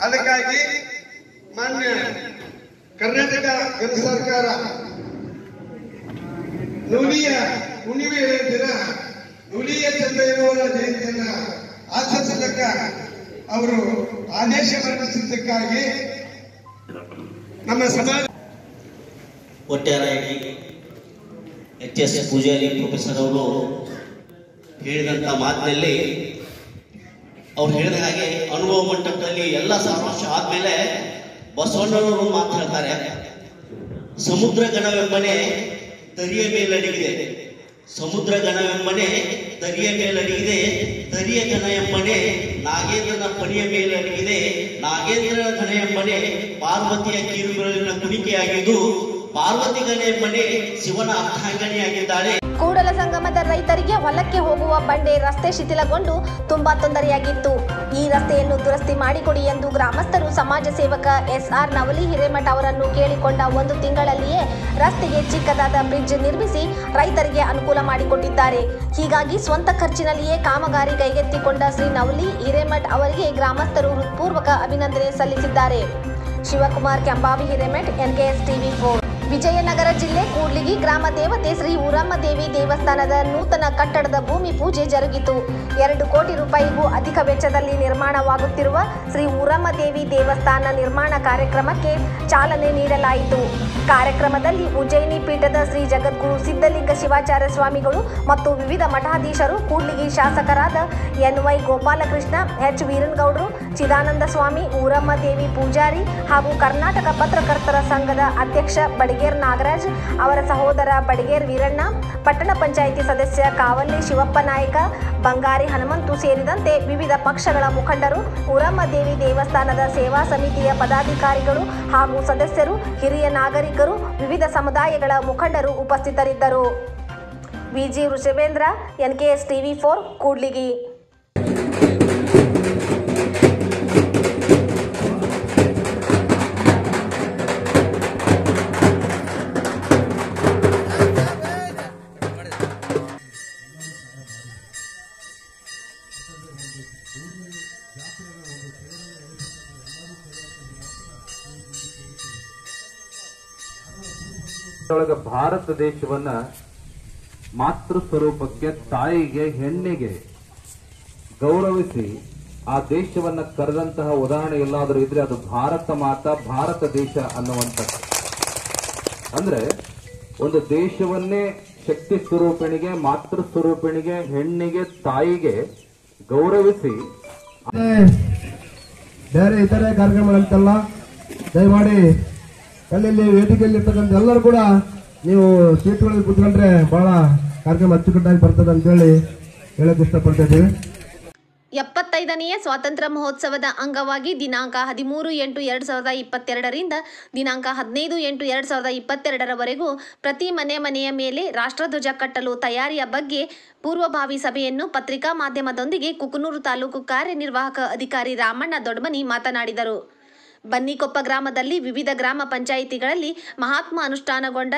S10: ಅದಕ್ಕಾಗಿ ಮಾನ್ಯ ಕರ್ನಾಟಕ ಕೇಂದ್ರ ಸರ್ಕಾರ ನುಲಿಯ ಹುಣ್ಣಿಮೆ ದಿನ ನುಲಿಯ ಚಂದ್ರಯ್ಯನವರ ಜಯಂತಿಯನ್ನ ಆಚರಿಸತಕ್ಕ ಅವರು ಆದೇಶ ಹೊರಡಿಸಿದ್ದಕ್ಕಾಗಿ ನಮ್ಮ ಸಮಾಜ
S11: ಒಟ್ಟಾರೆಯಾಗಿ ಎಚ್ ಎಸ್ ಪೂಜಾರಿ ಪ್ರೊಫೆಸರ್ ಅವರು ಹೇಳಿದಂಥ ಮಾತಿನಲ್ಲಿ ಅವ್ರು ಹೇಳಿದ ಹಾಗೆ ಅನುಭವ ಮಂಟಪದಲ್ಲಿ ಎಲ್ಲ ಸಾರಾಂಶ ಆದ್ಮೇಲೆ ಬಸವಣ್ಣನವರು ಮಾತಾಡ್ತಾರೆ ಸಮುದ್ರ ಗಣವೆಂಬನೆ ತರಿಯ ಮೇಲೆ ಅಡಗಿದೆ. ಸಮುದ್ರ ಗಣವೆಂಬನೆ ತರಿಯ ಮೇಲಡಿಗಿದೆ ದರಿಯ ಗಣ ಎಂಬನೆ ನಾಗೇಂದ್ರನ ಪಣಿಯ ಅಡಗಿದೆ. ನಾಗೇಂದ್ರನ ಗಣ ಎಂಬನೆ ಪಾರ್ವತಿಯ ಕೀರುಗಳಲ್ಲಿನ ಕುಣಿಕೆಯಾಗಿದ್ದು ಪಾರ್ವತಿ ಮನೆ ಶಿವನ ಅರ್ಥಾಂಗಣಿಯಾಗಿದ್ದಾಳೆ
S9: ಕೂಡಲ ಸಂಗಮದ ರೈತರಿಗೆ ಹೊಲಕ್ಕೆ ಹೋಗುವ ಬಂಡೆ ರಸ್ತೆ ಶಿಥಿಲಗೊಂಡು ತುಂಬಾ ತೊಂದರೆಯಾಗಿತ್ತು. ಈ ರಸ್ತೆಯನ್ನು ದುರಸ್ತಿ ಮಾಡಿಕೊಡಿ ಎಂದು ಗ್ರಾಮಸ್ಥರು ಸಮಾಜ ಸೇವಕ ಎಸ್ಆರ್ ನವಲಿ ಹಿರೇಮಠ ಅವರನ್ನು ಕೇಳಿಕೊಂಡ ಒಂದು ತಿಂಗಳಲ್ಲಿಯೇ ರಸ್ತೆಗೆ ಚಿಕ್ಕದಾದ ಬ್ರಿಡ್ಜ್ ನಿರ್ಮಿಸಿ ರೈತರಿಗೆ ಅನುಕೂಲ ಮಾಡಿಕೊಟ್ಟಿದ್ದಾರೆ. ಹೀಗಾಗಿ ಸ್ವಂತ ಖರ್ಚಿನಲ್ಲಿಯೇ ಕಾಮಗಾರಿ ಕೈಗೆತ್ತಿಕೊಂಡ ಶ್ರೀ ನವಲಿ ಹಿರೇಮಠ್ ಅವರಿಗೆ ಗ್ರಾಮಸ್ಥರು ಹೃತ್ಪೂರ್ವಕ ಅಭಿನಂದನೆ ಸಲ್ಲಿಸಿದ್ದಾರೆ. Shivakumar Kembavi Hiremath, NKS TV four. Vijayanagara ಜಿಲ್ಲೆ ಕೂಡ್ಲಿಗಿ ಗ್ರಾಮ ದೇವತೆ ಶ್ರೀ ಉರಮ್ಮ ದೇವಿ ದೇವಸ್ಥಾನದ ನೂತನ ಕಟ್ಟಡದ ಭೂಮಿ ಪೂಜೆ ಜರುಗಿತು. ಎರಡು ಕೋಟಿ ರೂಪಾಯಿಗೂ ಅಧಿಕ ವೆಚ್ಚದಲ್ಲಿ ನಿರ್ಮಾಣವಾಗುತ್ತಿರುವ ಶ್ರೀ ಉರಮ್ಮ ದೇವಿ ದೇವಸ್ಥಾನ ನಿರ್ಮಾಣ ಕಾರ್ಯಕ್ರಮಕ್ಕೆ ಚಾಲನೆ ನೀಡಲಾಯಿತು. ಕಾರ್ಯಕ್ರಮದಲ್ಲಿ ಉಜ್ಜಯಿನಿ ಪೀಠದ ಶ್ರೀ ಜಗದ್ಗುರು ಸಿದ್ಧಲಿಂಗ ಶಿವಾಚಾರ್ಯ ಸ್ವಾಮಿಗಳು ಮತ್ತು ವಿವಿಧ ಮಠಾಧೀಶರು, ಕೂಡ್ಲಿಗಿ ಶಾಸಕರಾದ ಎನ್ ವೈ ಗೋಪಾಲಕೃಷ್ಣ, ಎಚ್ ವೀರನ್ಗೌಡರು, ಚಿದಾನಂದ ಸ್ವಾಮಿ ಉರಮ್ಮದೇವಿ ಪೂಜಾರಿ ಹಾಗೂ ಕರ್ನಾಟಕ ಪತ್ರಕರ್ತರ ಸಂಘದ ಅಧ್ಯಕ್ಷ ಬಡಿಗೇರ್ ನಾಗರಾಜ್, ಅವರ ಸಹೋದರ ಬಡಿಗೇರ್ ವೀರಣ್ಣ, ಪಟ್ಟಣ ಪಂಚಾಯಿತಿ ಸದಸ್ಯ ಕಾವಲ್ಲಿ ಶಿವಪ್ಪ ನಾಯಕ, ಬಂಗಾರಿ ಹನುಮಂತು ಸೇರಿದಂತೆ ವಿವಿಧ ಪಕ್ಷಗಳ ಮುಖಂಡರು ಉರಮ್ಮದೇವಿ ದೇವಸ್ಥಾನದ ಸೇವಾ ಸಮಿತಿಯ ಪದಾಧಿಕಾರಿಗಳು ಹಾಗೂ ಸದಸ್ಯರು, ಹಿರಿಯ ನಾಗರಿಕರು, ವಿವಿಧ ಸಮುದಾಯಗಳ ಮುಖಂಡರು ಉಪಸ್ಥಿತರಿದ್ದರು. Viji Rishabhendra NKS TV four, Kudligi.
S12: ಒಳಗೆ ಭಾರತ ದೇಶವನ್ನ ಮಾತೃ ಸ್ವರೂಪಕ್ಕೆ, ತಾಯಿಗೆ, ಹೆಣ್ಣಿಗೆ ಗೌರವಿಸಿ ಆ ದೇಶವನ್ನ ಕರೆದಂತಹ ಉದಾಹರಣೆ ಎಲ್ಲಾದರೂ ಇದ್ರೆ ಅದು ಭಾರತ ಮಾತಾ, ಭಾರತ ದೇಶ ಅನ್ನುವಂಥ ಅಂದ್ರೆ ಒಂದು ದೇಶವನ್ನೇ ಶಕ್ತಿ ಸ್ವರೂಪಿಣಿಗೆ, ಮಾತೃ ಸ್ವರೂಪಿಣಿಗೆ, ಹೆಣ್ಣಿಗೆ, ತಾಯಿಗೆ ಗೌರವಿಸಿ
S13: ಬೇರೆ ಇತರೆ ಕಾರ್ಯಕ್ರಮಗಳಂತೆಲ್ಲ, ದಯಮಾಡಿ ಎಲ್ಲೆಲ್ಲಿ ವೇದಿಕೆಯಲ್ಲಿ ಇರ್ತಕ್ಕಂಥ ಎಲ್ಲರೂ ಕೂಡ ನೀವು ಸೀಟ್ಗಳಲ್ಲಿ ಕೂತ್ಕೊಂಡ್ರೆ ಬಹಳ ಕಾರ್ಯಕ್ರಮ ಅಚ್ಚುಕಟ್ಟಾಗಿ ಬರ್ತದೆ ಅಂತೇಳಿ ಹೇಳಕ್ ಇಷ್ಟಪಡ್ತಿದ್ದೀವಿ
S9: ಎಪ್ಪತ್ತೈದನೆಯ ಸ್ವಾತಂತ್ರ್ಯ ಮಹೋತ್ಸವದ ಅಂಗವಾಗಿ ದಿನಾಂಕ ಹದಿಮೂರು ಎಂಟು ಎರಡು ಸಾವಿರದ ಇಪ್ಪತ್ತೆರಡರಿಂದ ದಿನಾಂಕ ಹದಿನೈದು ಎಂಟು ಎರಡು ಸಾವಿರದ ಇಪ್ಪತ್ತೆರಡರವರೆಗೂ ಪ್ರತಿ ಮನೆ ಮನೆಯ ಮೇಲೆ ರಾಷ್ಟ್ರಧ್ವಜ ಕಟ್ಟಲು ತಯಾರಿಯ ಬಗ್ಗೆ ಪೂರ್ವಭಾವಿ ಸಭೆಯನ್ನು ಪತ್ರಿಕಾ ಮಾಧ್ಯಮದೊಂದಿಗೆ ಕುಕನೂರು ತಾಲೂಕು ಕಾರ್ಯನಿರ್ವಾಹಕ ಅಧಿಕಾರಿ ರಾಮಣ್ಣ ದೊಡ್ಮನಿ ಮಾತನಾಡಿದರು. ಬನ್ನಿಕೊಪ್ಪ ಗ್ರಾಮದಲ್ಲಿ ವಿವಿಧ ಗ್ರಾಮ ಪಂಚಾಯಿತಿಗಳಲ್ಲಿ ಮಹಾತ್ಮ ಅನುಷ್ಠಾನಗೊಂಡ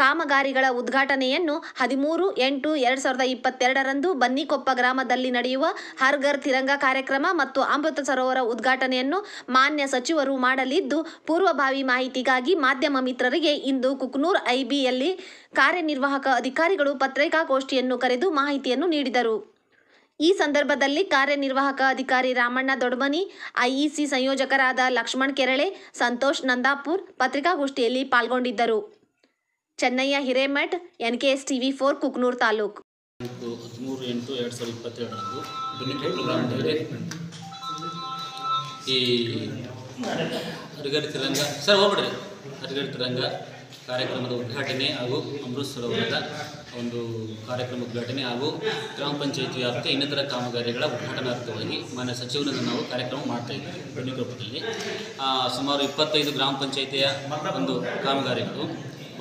S9: ಕಾಮಗಾರಿಗಳ ಉದ್ಘಾಟನೆಯನ್ನು ಹದಿಮೂರು ಎಂಟು ಎರಡು ಸಾವಿರದ ಇಪ್ಪತ್ತೆರಡರಂದು ಬನ್ನಿಕೊಪ್ಪ ಗ್ರಾಮದಲ್ಲಿ ನಡೆಯುವ ಹರ್ಗರ್ ತಿರಂಗ ಕಾರ್ಯಕ್ರಮ ಮತ್ತು ಅಮೃತ ಸರೋವರ ಉದ್ಘಾಟನೆಯನ್ನು ಮಾನ್ಯ ಸಚಿವರು ಮಾಡಲಿದ್ದು, ಪೂರ್ವಭಾವಿ ಮಾಹಿತಿಗಾಗಿ ಮಾಧ್ಯಮ ಮಿತ್ರರಿಗೆ ಇಂದು ಕುಕ್ನೂರ್ ಐಬಿಯಲ್ಲಿ ಕಾರ್ಯನಿರ್ವಾಹಕ ಅಧಿಕಾರಿಗಳು ಪತ್ರಿಕಾಗೋಷ್ಠಿಯನ್ನು ಕರೆದು ಮಾಹಿತಿಯನ್ನು ನೀಡಿದರು. ಈ ಸಂದರ್ಭದಲ್ಲಿ ಕಾರ್ಯನಿರ್ವಾಹಕ ಅಧಿಕಾರಿ ರಾಮಣ್ಣ ದೊಡ್ಮನಿ, ಐಇಸಿ ಸಂಯೋಜಕರಾದ ಲಕ್ಷ್ಮಣ್ ಕೆರಳೆ, ಸಂತೋಷ್ ನಂದಾಪುರ್ ಪತ್ರಿಕಾಗೋಷ್ಠಿಯಲ್ಲಿ ಪಾಲ್ಗೊಂಡಿದ್ದರು. Channayya Hiremath NKS TV four, Kuknur taluk.
S14: Sir ಹೋಗ್ಬಿಡ್ರಿ. ಕಾರ್ಯಕ್ರಮದ ಉದ್ಘಾಟನೆ ಹಾಗೂ ಅಮೃತ್ ಸರೋವರದ ಒಂದು ಕಾರ್ಯಕ್ರಮ ಉದ್ಘಾಟನೆ ಹಾಗೂ ಗ್ರಾಮ ಪಂಚಾಯತಿ ವ್ಯಾಪ್ತಿಯ ಇನ್ನಿತರ ಕಾಮಗಾರಿಗಳ ಉದ್ಘಾಟನಾರ್ಥವಾಗಿ ಮಾನ್ಯ ಸಚಿವರನ್ನು ನಾವು ಕಾರ್ಯಕ್ರಮ ಮಾಡ್ತಾ ಇದ್ದೀವಿ ರೂಪದಲ್ಲಿ ಸುಮಾರು ಇಪ್ಪತ್ತೈದು ಗ್ರಾಮ ಪಂಚಾಯಿತಿಯ ಒಂದು ಕಾಮಗಾರಿಗಳು,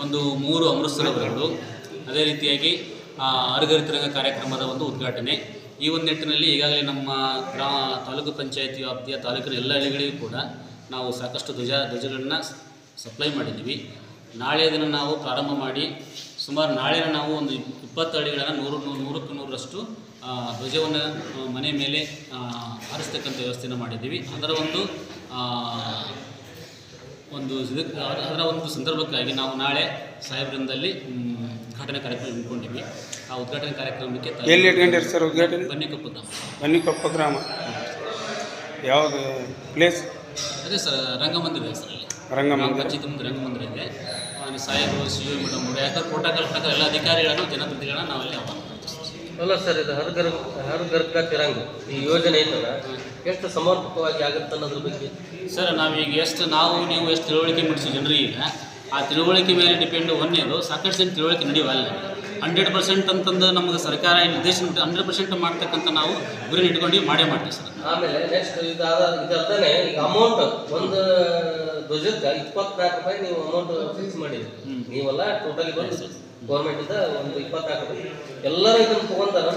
S14: ಒಂದು ಮೂರು ಅಮೃತಸರಗಳು ಅದೇ ರೀತಿಯಾಗಿ ಅರಗರಿತರಂಗ ಕಾರ್ಯಕ್ರಮದ ಒಂದು ಉದ್ಘಾಟನೆ. ಈ ಒಂದು ನಿಟ್ಟಿನಲ್ಲಿ ಈಗಾಗಲೇ ನಮ್ಮ ಗ್ರಾ, ತಾಲೂಕು ಪಂಚಾಯತಿ ವ್ಯಾಪ್ತಿಯ ತಾಲೂಕಿನ ಎಲ್ಲ ಹಳ್ಳಿಗಳಿಗೂ ಕೂಡ ನಾವು ಸಾಕಷ್ಟು ಧ್ವಜ, ಧ್ವಜಗಳನ್ನು ಸಪ್ಲೈ ಮಾಡಿದ್ದೀವಿ. ನಾಳೆ ದಿನ ನಾವು ಪ್ರಾರಂಭ ಮಾಡಿ ಸುಮಾರು ನಾಳೆ ನಾವು ಒಂದು ಇಪ್ಪತ್ತು ಅಡಿಗಳನ್ನು ನೂರು ನೂರು ನೂರಕ್ಕೆ ನೂರರಷ್ಟು ಧ್ವಜವನ್ನು ಮನೆ ಮೇಲೆ ಹಾರಿಸ್ತಕ್ಕಂಥ ವ್ಯವಸ್ಥೆಯನ್ನು ಮಾಡಿದ್ದೀವಿ. ಅದರ ಒಂದು ಒಂದು ಅದರ ಒಂದು ಸಂದರ್ಭಕ್ಕಾಗಿ ನಾವು ನಾಳೆ ಸಾಹೇಬ್ರಿಂದಲ್ಲಿ ಉದ್ಘಾಟನೆ ಕಾರ್ಯಕ್ರಮ ಹಮ್ಮಿಕೊಂಡಿವಿ ಆ ಉದ್ಘಾಟನೆ ಕಾರ್ಯಕ್ರಮಕ್ಕೆ
S15: ಎಲ್ಲಿ ಇಟ್ಕೊಂಡಿರಿ ಸರ್ ಉದ್ಘಾಟನೆ?
S14: ಬನ್ನಿಕೊಪ್ಪ ಗ್ರಾಮ.
S15: ಬನ್ನಿಕೊಪ್ಪ ಗ್ರಾಮ. ಯಾವುದು ಪ್ಲೇಸ್
S14: ಅದೇ ಸರ್ ರಂಗಮಂದಿರ ಇದೆ ಸರ್ ಅಲ್ಲಿ.
S15: ರಂಗಮಂದಿರ.
S14: ಚಿತ್ರಮಂದಿರ ಮುಂದೆ ರಂಗಮಂದಿರ ಇದೆ. ಆ, ಸಾಹೇಬರು ಸಿ ಯು ಮೇಡಮ್ ಯಾಕಂದ್ರೆ ಪ್ರೋಟೋಕಾಲ್ ಪ್ರಕಾರ ಎಲ್ಲ ಅಧಿಕಾರಿಗಳನ್ನು ಜನಪ್ರತಿನಿಧಿಗಳನ್ನ ನಾವಲ್ಲಿ ಆಹ್ವಾನ
S16: ಅಲ್ಲ ಸರ್ ಇದು ಹರ್ಗರ್ ಹರ್ ಘರ್ ಕಾ ತಿರಂಗ ಈ ಯೋಜನೆ ಐತಲ್ಲ ಎಷ್ಟು ಸಮರ್ಪಕವಾಗಿ ಆಗುತ್ತೆ ಅನ್ನೋದ್ರ ಬಗ್ಗೆ?
S14: ಸರ್ ನಾವೀಗ ಎಷ್ಟು ನಾವು ನೀವು ಎಷ್ಟು ತಿಳುವಳಿಕೆ ಮೂಡಿಸಿ ಜನರಿಗೆ ಆ ತಿಳುವಳಿಕೆ ಮೇಲೆ ಡಿಪೆಂಡ್ ಒಂದೇದು ಸಾಕಷ್ಟು ಜನ ತಿಳುವಳಿಕೆ ನಡೆಯುವಲ್ಲ ಹಂಡ್ರೆಡ್ ಪರ್ಸೆಂಟ್ ಅಂತಂದು ನಮ್ಗೆ ಸರ್ಕಾರ ನಿರ್ದೇಶನ ಹಂಡ್ರೆಡ್ ಪರ್ಸೆಂಟ್ ಮಾಡ್ತಕ್ಕಂಥ ನಾವು ಗುರಿ ಇಟ್ಕೊಂಡು ಮಾಡೇ ಮಾಡ್ತೀವಿ ಸರ್.
S16: ಆಮೇಲೆ ನೆಕ್ಸ್ಟ್ ಇದಾದ ಇದಲ್ದೇ ಈಗ ಅಮೌಂಟ್ ಒಂದು ಧ್ವಜಕ್ಕೆ ಇಪ್ಪತ್ನಾಲ್ಕು ರೂಪಾಯಿ ನೀವು ಅಮೌಂಟ್ ಫಿಕ್ಸ್ ಮಾಡಿದ್ರಿ. ನೀವೆಲ್ಲ ಟೋಟಲಿ ಬಂದು ಗೌರ್ಮೆಂಟಿಂದ ಒಂದು ಇಪ್ಪತ್ನಾಲ್ಕು ರೂಪಾಯಿ. ಎಲ್ಲರೂ ಇದನ್ನು ತಗೊಂಡಾರ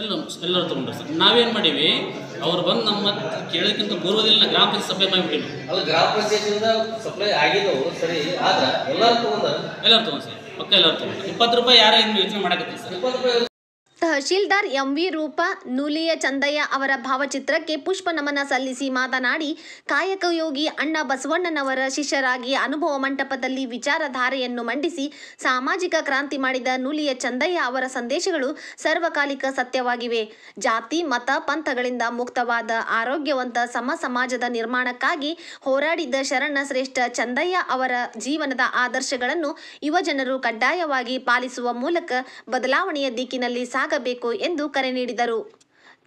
S14: ಎಲ್ಲ ಎಲ್ಲರೂ ತೊಗೊಂಡ್ರು ಸರ್. ನಾವೇನು ಮಾಡೀವಿ ಅವ್ರು ಬಂದು ನಮ್ಮ ಕೇಳೋಕ್ಕಿಂತ ಪೂರ್ವದಲ್ಲಿ ಗ್ರಾಮ ಪಂಚಾಯತ್ ಸಭೆ ಮಾಡಿಬಿಟ್ಟಿವಿ
S16: ಅಲ್ಲ ಗ್ರಾಮ ಪಂಚಾಯತಿಂದ ಸಪ್ಲೈ ಆಗಿದ್ದವು ಸರಿ ಆದ್ರೆ ಎಲ್ಲರೂ ತೊಗೊಂಡ್ರೆ
S14: ಎಲ್ಲರೂ ತೊಗೊಂಡು ಸರ್. ಪಕ್ಕ ತೊಗೊಂಡು ಇಪ್ಪತ್ತು ರೂಪಾಯಿ ಯಾರು ಇನ್ನು ಯೋಚನೆ ಮಾಡಕತ್ತೀವಿ ಸರ್.
S16: ಇಪ್ಪತ್ತು ರೂಪಾಯಿ
S9: ತಹಶೀಲ್ದಾರ್ ಎಂ ವಿ ರೂಪ, ನೂಲಿಯ ಚಂದಯ್ಯ ಅವರ ಭಾವಚಿತ್ರಕ್ಕೆ ಪುಷ್ಪ ನಮನ ಸಲ್ಲಿಸಿ ಮಾತನಾಡಿ ಕಾಯಕಯೋಗಿ ಅಣ್ಣ ಬಸವಣ್ಣನವರ ಶಿಷ್ಯರಾಗಿ ಅನುಭವ ಮಂಟಪದಲ್ಲಿ ವಿಚಾರಧಾರೆಯನ್ನು ಮಂಡಿಸಿ, ಸಾಮಾಜಿಕ ಕ್ರಾಂತಿ ಮಾಡಿದ ನೂಲಿಯ ಚಂದಯ್ಯ ಅವರ ಸಂದೇಶಗಳು ಸರ್ವಕಾಲಿಕ ಸತ್ಯವಾಗಿವೆ. ಜಾತಿ, ಮತ, ಪಂಥಗಳಿಂದ ಮುಕ್ತವಾದ, ಆರೋಗ್ಯವಂತ ಸಮ ಸಮಾಜದ ನಿರ್ಮಾಣಕ್ಕಾಗಿ ಹೋರಾಡಿದ್ದ ಶರಣ ಶ್ರೇಷ್ಠ ಚಂದಯ್ಯ ಅವರ ಜೀವನದ ಆದರ್ಶಗಳನ್ನು ಯುವಜನರು ಕಡ್ಡಾಯವಾಗಿ ಪಾಲಿಸುವ ಮೂಲಕ ಬದಲಾವಣೆಯ ದಿಕ್ಕಿನಲ್ಲಿ ಸಾಗಬೇಕು ಎಂದು ಕರೆ ನೀಡಿದರು.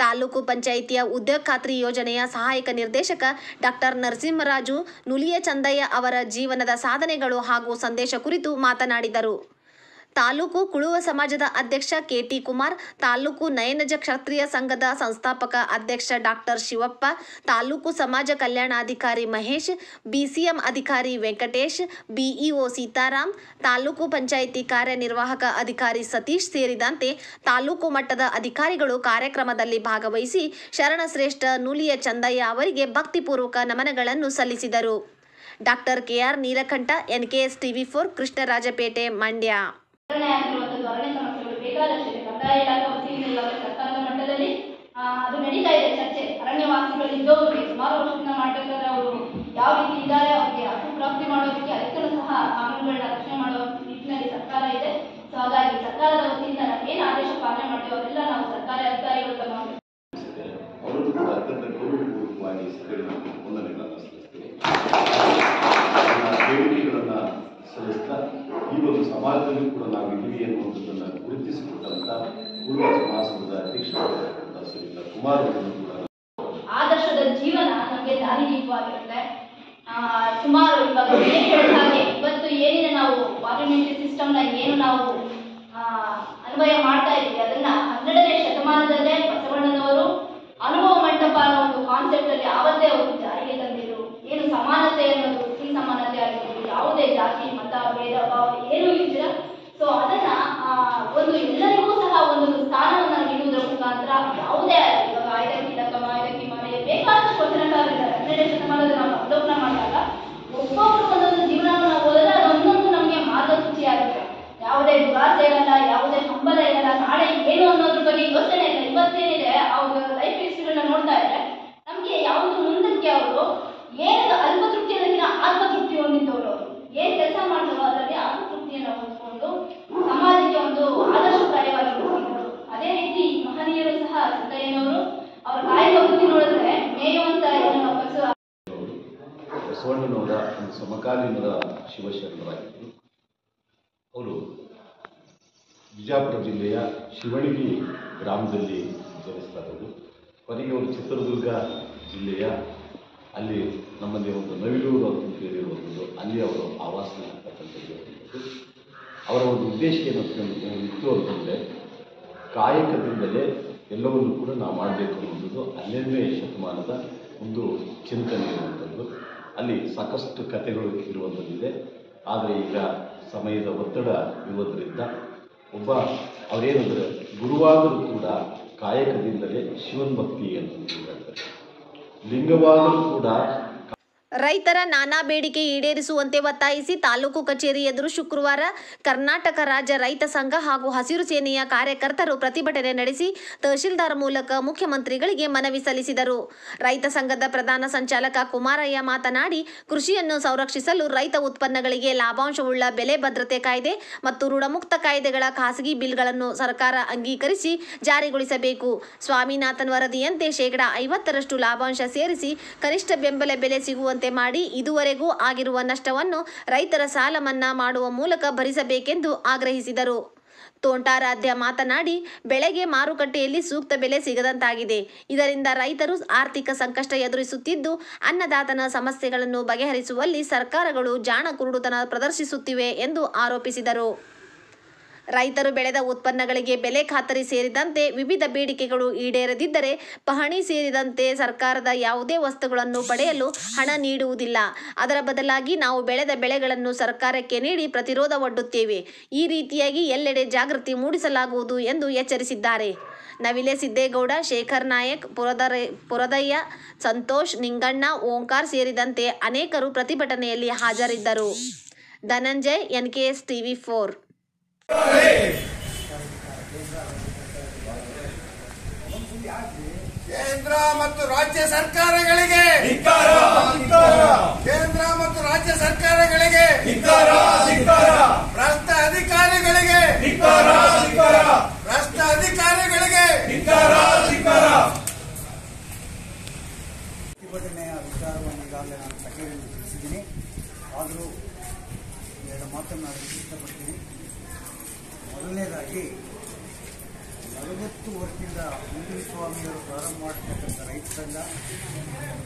S9: ತಾಲೂಕು ಪಂಚಾಯಿತಿಯ ಉದ್ಯೋಗ ಖಾತ್ರಿ ಯೋಜನೆಯ ಸಹಾಯಕ ನಿರ್ದೇಶಕ ಡಾಕ್ಟರ್ ನರಸಿಂಹರಾಜು ನುಲಿಯ ಚಂದಯ್ಯ ಅವರ ಜೀವನದ ಸಾಧನೆಗಳು ಹಾಗೂ ಸಂದೇಶ ಕುರಿತು ಮಾತನಾಡಿದರು. ತಾಲೂಕು ಕುಳುವ ಸಮಾಜದ ಅಧ್ಯಕ್ಷ ಕೆಟಿ ಕುಮಾರ್, ತಾಲೂಕು ನಯನಜ ಕ್ಷತ್ರಿಯ ಸಂಘದ ಸಂಸ್ಥಾಪಕ ಅಧ್ಯಕ್ಷ ಡಾಕ್ಟರ್ ಶಿವಪ್ಪ, ತಾಲೂಕು ಸಮಾಜ ಕಲ್ಯಾಣಾಧಿಕಾರಿ ಮಹೇಶ್, ಬಿಸಿಎಂ ಅಧಿಕಾರಿ ವೆಂಕಟೇಶ್ ಬಿಇಒ ಸೀತಾರಾಮ್, ತಾಲೂಕು ಪಂಚಾಯಿತಿ ಕಾರ್ಯನಿರ್ವಾಹಕ ಅಧಿಕಾರಿ ಸತೀಶ್ ಸೇರಿದಂತೆ ತಾಲೂಕು ಮಟ್ಟದ ಅಧಿಕಾರಿಗಳು ಕಾರ್ಯಕ್ರಮದಲ್ಲಿ ಭಾಗವಹಿಸಿ ಶರಣಶ್ರೇಷ್ಠ ನೂಲಿಯ ಚಂದಯ್ಯ ಅವರಿಗೆ ಭಕ್ತಿಪೂರ್ವಕ ನಮನಗಳನ್ನು ಸಲ್ಲಿಸಿದರು. Doctor KR Neelakantha, NKS TV four, Krishnarajapete, Mandya.
S5: ಆಗಿರುವಂಥದ್ದು ಅರಣ್ಯ ಸಮಸ್ಯೆಗಳು ಬೇಕಾದಷ್ಟಿದೆ ಕಂದಾಯ ಇಲಾಖೆ ವತಿಯಿಂದ ಸರ್ಕಾರದ ಮಟ್ಟದಲ್ಲಿ ಅದು ನಡೀತಾ ಇದೆ ಚರ್ಚೆ ಅರಣ್ಯವಾಸಿಗಳು ಇದ್ದವ್ರಿಗೆ ಸುಮಾರು ವರ್ಷದಿಂದ ಮಾಡಬೇಕಾದ್ರೆ ಅವರು ಯಾವ ರೀತಿ ಇದ್ದಾರೆ ಅವ್ರಿಗೆ ಹಕ್ಕು ಪ್ರಾಪ್ತಿ ಮಾಡೋದಕ್ಕೆ ಅದಕ್ಕೂ ಸಹ ಕಾನೂನುಗಳನ್ನ ರಕ್ಷಣೆ ಮಾಡೋ ನಿಟ್ಟಿನಲ್ಲಿ ಸರ್ಕಾರ ಇದೆ ಸೊ ಹಾಗಾಗಿ ಸರ್ಕಾರದ ವತಿಯಿಂದ ನಾವು ಏನು ಆದೇಶ ಪಾಲನೆ ಮಾಡ್ತೀವಿ ಅವರೆಲ್ಲ ನಾವು ಸರ್ಕಾರಿ ಅಧಿಕಾರಿಗಳು ತಮ್ಮ
S17: ಅವರನ್ನು ಕೂಡ ಅತ್ಯಂತ ಗೌರವಪೂರ್ವಕವಾಗಿ ಸಭೆಯಲ್ಲಿ ಸಲ್ಲಿಸ್ತಾ ಈ ಒಂದು ಸಮಾಜದಲ್ಲಿ ಕೂಡ ನಾವು ಇದ್ದೀವಿ ಅನ್ನುವಂಥದ್ದನ್ನು ಗುರುತಿಸಿಕೊಟ್ಟಂತ ಪೂರ್ವ ಸಮಾಜದ ಅಧ್ಯಕ್ಷರಾಗಿರ್ತಕ್ಕಂಥ ಶ್ರೀಯುತ ಕುಮಾರ್ ಅವರನ್ನು ಕೂಡ
S5: ಆದರ್ಶದ ಜೀವನ ನಮಗೆ ದಾರಿದೀಪವಾಗಿರುತ್ತೆ ಸುಮಾರು ಇವಾಗ ಹಾಗೆ ಇವತ್ತು ಏನಿದೆ ನಾವು ಪಾರ್ಲಿಮೆಂಟರಿ ಸಿಸ್ಟಮ್ನ ಏನು ನಾವು ಅನ್ವಯ ಮಾಡ್ತಾ ಇದ್ದೀವಿ ಅದನ್ನ ಹನ್ನೆರಡನೇ ಶತಮಾನದಲ್ಲೇ ಬಸವಣ್ಣನವರು ಅನುಭವ ಮಂಟಪ ಅನ್ನೋ ಒಂದು ಕಾನ್ಸೆಪ್ಟ್ ಅಲ್ಲಿ ಆವತ್ತೇ ಅವರು ಜಾರಿಗೆ ತಂದಿದ್ರು ಏನು ಸಮಾನತೆ ಅನ್ನೋದು ಸ್ತ್ರೀ ಸಮಾನತೆ ಆಗಿರ್ಬೋದು ಯಾವುದೇ ಜಾತಿ ಮತ ಭೇದ ಭಾವ ಏನೂ ಇಲ್ದಿರ ಸೊ ಅದನ್ನ ಆ, ಒಂದು ಎಲ್ಲರಿಗೂ ಸಹ ಒಂದು ಸ್ಥಾನವನ್ನ ನೀಡುವುದರ ಮುಖಾಂತರ ಯಾವುದೇ ಆಗಲಿ, ಇವಾಗ ಆಯ್ದಕ್ಕಿ ಲಕ್ಕಮ್ಮ ಆಯ್ದಕ್ಕಿ ಮಾಲೆ ಬೇಕಾದಷ್ಟು ವಚನಕಾರರಿದ್ದಾರೆ ಹನ್ನೆರಡನೇ ಶತಮಾನದ ನಾವು ಅವಲೋಕನ ಮಾಡಿದಾಗ ಒಬ್ಬೊಬ್ರು ಒಂದೊಂದು ಜೀವನವನ್ನು ನಾವು ಓದಿದ್ರೆ ಅದೊಂದೊಂದು ನಮಗೆ ಮಾರ್ಗಸೂಚಿ ಆಗುತ್ತೆ ಯಾವುದೇ ದುರಾಸೆ ಇರಲ್ಲ ಯಾವುದೇ ಹಂಬಲ ಇರಲ್ಲ ನಾಳೆ ಏನು ಅನ್ನೋದ್ರ ಬಗ್ಗೆ ಯೋಚನೆ ಇಲ್ಲ ಇವತ್ತೇನಿದೆ ಅವ್ರ ಲೈಫ್ ಹಿಸ್ಟ್ರಿಗಳನ್ನ ನೋಡ್ತಾ ಇದ್ರೆ ನಮ್ಗೆ ಯಾವುದು ಮುಂದಕ್ಕೆ ಅವರು ಏನು ಅಲ್ಪ ತೃಪ್ತಿ ಅನ್ನೋದಕ್ಕಿಂತ ಆತ್ಮತೃಪ್ತಿ ಹೊಂದಿದ್ದವರು ಅವರು ಏನ್ ಕೆಲಸ ಮಾಡ್ತಾರೋ ಅದರಲ್ಲಿ ಆತ್ಮತೃಪ್ತಿಯನ್ನು ಹೊಂದ್ಕೊಂಡು ಸಮಾಜಕ್ಕೆ ಒಂದು ಆದರ್ಶಪ್ರಾಯವಾಗಿ ಬದುಕಿದ್ರು ಅದೇ ರೀತಿ ಮಹನೀಯರು ಸಹ ಸಿದ್ದಯ್ಯನವರು ಅವರ ಕಾಯಕ ವೃತ್ತಿ ನೋಡಿದ್ರೆ ಮೇಯುವಂತ ಏನೋ ಕಸು
S17: ಬಸವಣ್ಣನವರ ಒಂದು ಸಮಕಾಲೀನದ ಶಿವಶರಣರಾಗಿದ್ದರು ಅವರು ಬಿಜಾಪುರ ಜಿಲ್ಲೆಯ ಶಿವಣಗಿ ಗ್ರಾಮದಲ್ಲಿ ಜನಿಸ್ತಾ ಇರೋದು ಕೊನೆಗೆ ಅವರು ಚಿತ್ರದುರ್ಗ ಜಿಲ್ಲೆಯ ಅಲ್ಲಿ ನಮ್ಮಲ್ಲಿ ಒಂದು ನವಿಲೂರು ಅಂತ ಕೇಳಿರುವಂಥದ್ದು ಅಲ್ಲಿ ಅವರು ಆವಾಸನ ಆಗ್ತಕ್ಕಂಥದ್ದು ಅವರ ಒಂದು ಉದ್ದೇಶ ಏನಂತ ಇತ್ತು ಅಂತಂದರೆ, ಕಾಯಕದಿಂದಲೇ ಎಲ್ಲವನ್ನು ಕೂಡ ನಾವು ಮಾಡಬೇಕು ಅನ್ನೋದು ಹನ್ನೆರಡನೇ ಶತಮಾನದ ಒಂದು ಚಿಂತನೆ ಇರುವಂಥದ್ದು. ಅಲ್ಲಿ ಸಾಕಷ್ಟು ಕಥೆಗಳು ಇರುವಂಥದ್ದಿದೆ. ಆದರೆ ಈಗ ಸಮಯದ ಒತ್ತಡ ಇರುವುದರಿಂದ ಒಬ್ಬ ಅವರೇನಂದ್ರೆ ಗುರುವಾದರೂ ಕೂಡ ಕಾಯಕದಿಂದಲೇ ಶಿವನ್ ಭಕ್ತಿ ಅಂತ ಹೇಳ್ತಾರೆ. ಲಿಂಗವಾದರೂ ಕೂಡ
S9: ರೈತರ ನಾನಾ ಬೇಡಿಕೆ ಈಡೇರಿಸುವಂತೆ ಒತ್ತಾಯಿಸಿ ತಾಲೂಕು ಕಚೇರಿ ಎದುರು ಶುಕ್ರವಾರ ಕರ್ನಾಟಕ ರಾಜ್ಯ ರೈತ ಸಂಘ ಹಾಗೂ ಹಸಿರು ಸೇನೆಯ ಕಾರ್ಯಕರ್ತರು ಪ್ರತಿಭಟನೆ ನಡೆಸಿ ತಹಶೀಲ್ದಾರ್ ಮೂಲಕ ಮುಖ್ಯಮಂತ್ರಿಗಳಿಗೆ ಮನವಿ ಸಲ್ಲಿಸಿದರು. ರೈತ ಸಂಘದ ಪ್ರಧಾನ ಸಂಚಾಲಕ ಕುಮಾರಯ್ಯ ಮಾತನಾಡಿ, ಕೃಷಿಯನ್ನು ಸಂರಕ್ಷಿಸಲು ರೈತ ಉತ್ಪನ್ನಗಳಿಗೆ ಲಾಭಾಂಶವುಳ್ಳ ಬೆಲೆ ಭದ್ರತೆ ಕಾಯ್ದೆ ಮತ್ತು ಋಣಮುಕ್ತ ಕಾಯ್ದೆಗಳ ಖಾಸಗಿ ಬಿಲ್ಗಳನ್ನು ಸರ್ಕಾರ ಅಂಗೀಕರಿಸಿ ಜಾರಿಗೊಳಿಸಬೇಕು. ಸ್ವಾಮಿನಾಥನ್ ವರದಿಯಂತೆ ಶೇಕಡಾ ಐವತ್ತರಷ್ಟು ಲಾಭಾಂಶ ಸೇರಿಸಿ ಕನಿಷ್ಠ ಬೆಂಬಲ ಬೆಲೆ ಸಿಗುವಂತೆ ಮಾಡಿ ಇದುವರೆಗೂ ಆಗಿರುವ ನಷ್ಟವನ್ನು ರೈತರ ಸಾಲ ಮನ್ನಾ ಮಾಡುವ ಮೂಲಕ ಭರಿಸಬೇಕೆಂದು ಆಗ್ರಹಿಸಿದರು. ತೋಂಟಾರಾಧ್ಯ ಮಾತನಾಡಿ, ಬೆಳೆಗೆ ಮಾರುಕಟ್ಟೆಯಲ್ಲಿ ಸೂಕ್ತ ಬೆಲೆ ಸಿಗದಂತಾಗಿದೆ. ಇದರಿಂದ ರೈತರು ಆರ್ಥಿಕ ಸಂಕಷ್ಟ ಎದುರಿಸುತ್ತಿದ್ದು, ಅನ್ನದಾತನ ಸಮಸ್ಯೆಗಳನ್ನು ಬಗೆಹರಿಸುವಲ್ಲಿ ಸರ್ಕಾರಗಳು ಜಾಣ ಕುರುಡುತನ ಪ್ರದರ್ಶಿಸುತ್ತಿವೆ ಎಂದು ಆರೋಪಿಸಿದರು. ರೈತರು ಬೆಳೆದ ಉತ್ಪನ್ನಗಳಿಗೆ ಬೆಲೆ ಖಾತರಿ ಸೇರಿದಂತೆ ವಿವಿಧ ಬೇಡಿಕೆಗಳು ಈಡೇರದಿದ್ದರೆ ಪಹಣಿ ಸೇರಿದಂತೆ ಸರ್ಕಾರದ ಯಾವುದೇ ವಸ್ತುಗಳನ್ನು ಪಡೆಯಲು ಹಣ ನೀಡುವುದಿಲ್ಲ. ಅದರ ಬದಲಾಗಿ ನಾವು ಬೆಳೆದ ಬೆಳೆಗಳನ್ನು ಸರ್ಕಾರಕ್ಕೆ ನೀಡಿ ಪ್ರತಿರೋಧ ಒಡ್ಡುತ್ತೇವೆ. ಈ ರೀತಿಯಾಗಿ ಎಲ್ಲೆಡೆ ಜಾಗೃತಿ ಮೂಡಿಸಲಾಗುವುದು ಎಂದು ಎಚ್ಚರಿಸಿದ್ದಾರೆ. ನವಿಲೆ ಸಿದ್ದೇಗೌಡ, ಶೇಖರ್ ನಾಯಕ್, ಪುರದರ, ಪುರದಯ್ಯ, ಸಂತೋಷ್, ನಿಂಗಣ್ಣ, ಓಂಕಾರ್ ಸೇರಿದಂತೆ ಅನೇಕರು ಪ್ರತಿಭಟನೆಯಲ್ಲಿ ಹಾಜರಿದ್ದರು. Dhananjay, NKS TV four.
S10: ಕೇಂದ್ರ ಮತ್ತು ರಾಜ್ಯ ಸರ್ಕಾರಗಳಿಗೆ ಕೇಂದ್ರ ಮತ್ತು ರಾಜ್ಯ ಸರ್ಕಾರಗಳಿಗೆ ಭ್ರಷ್ಟ ಅಧಿಕಾರಿಗಳಿಗೆ ಭ್ರಷ್ಟ ಅಧಿಕಾರಿಗಳಿಗೆ
S18: ಪ್ರತಿಭಟನೆಯ ವಿಚಾರವನ್ನು ಈಗಾಗಲೇ ನಾನು ಕಚೇರಿಯಲ್ಲಿ ತಿಳಿಸಿದ್ದೀನಿ. ಆದರೂ ಎರಡು ಮಾತನ್ನು ನಾನು ಇಷ್ಟಪಡ್ತೀನಿ. ಮೊದಲನೇದಾಗಿ, ನಲವತ್ತು ವರ್ಷದಿಂದ ಮುಂದಿನ ಸ್ವಾಮಿಯವರು ಪ್ರಾರಂಭ ಮಾಡಿರ್ತಕ್ಕಂಥ ರೈತ ಸಂಘ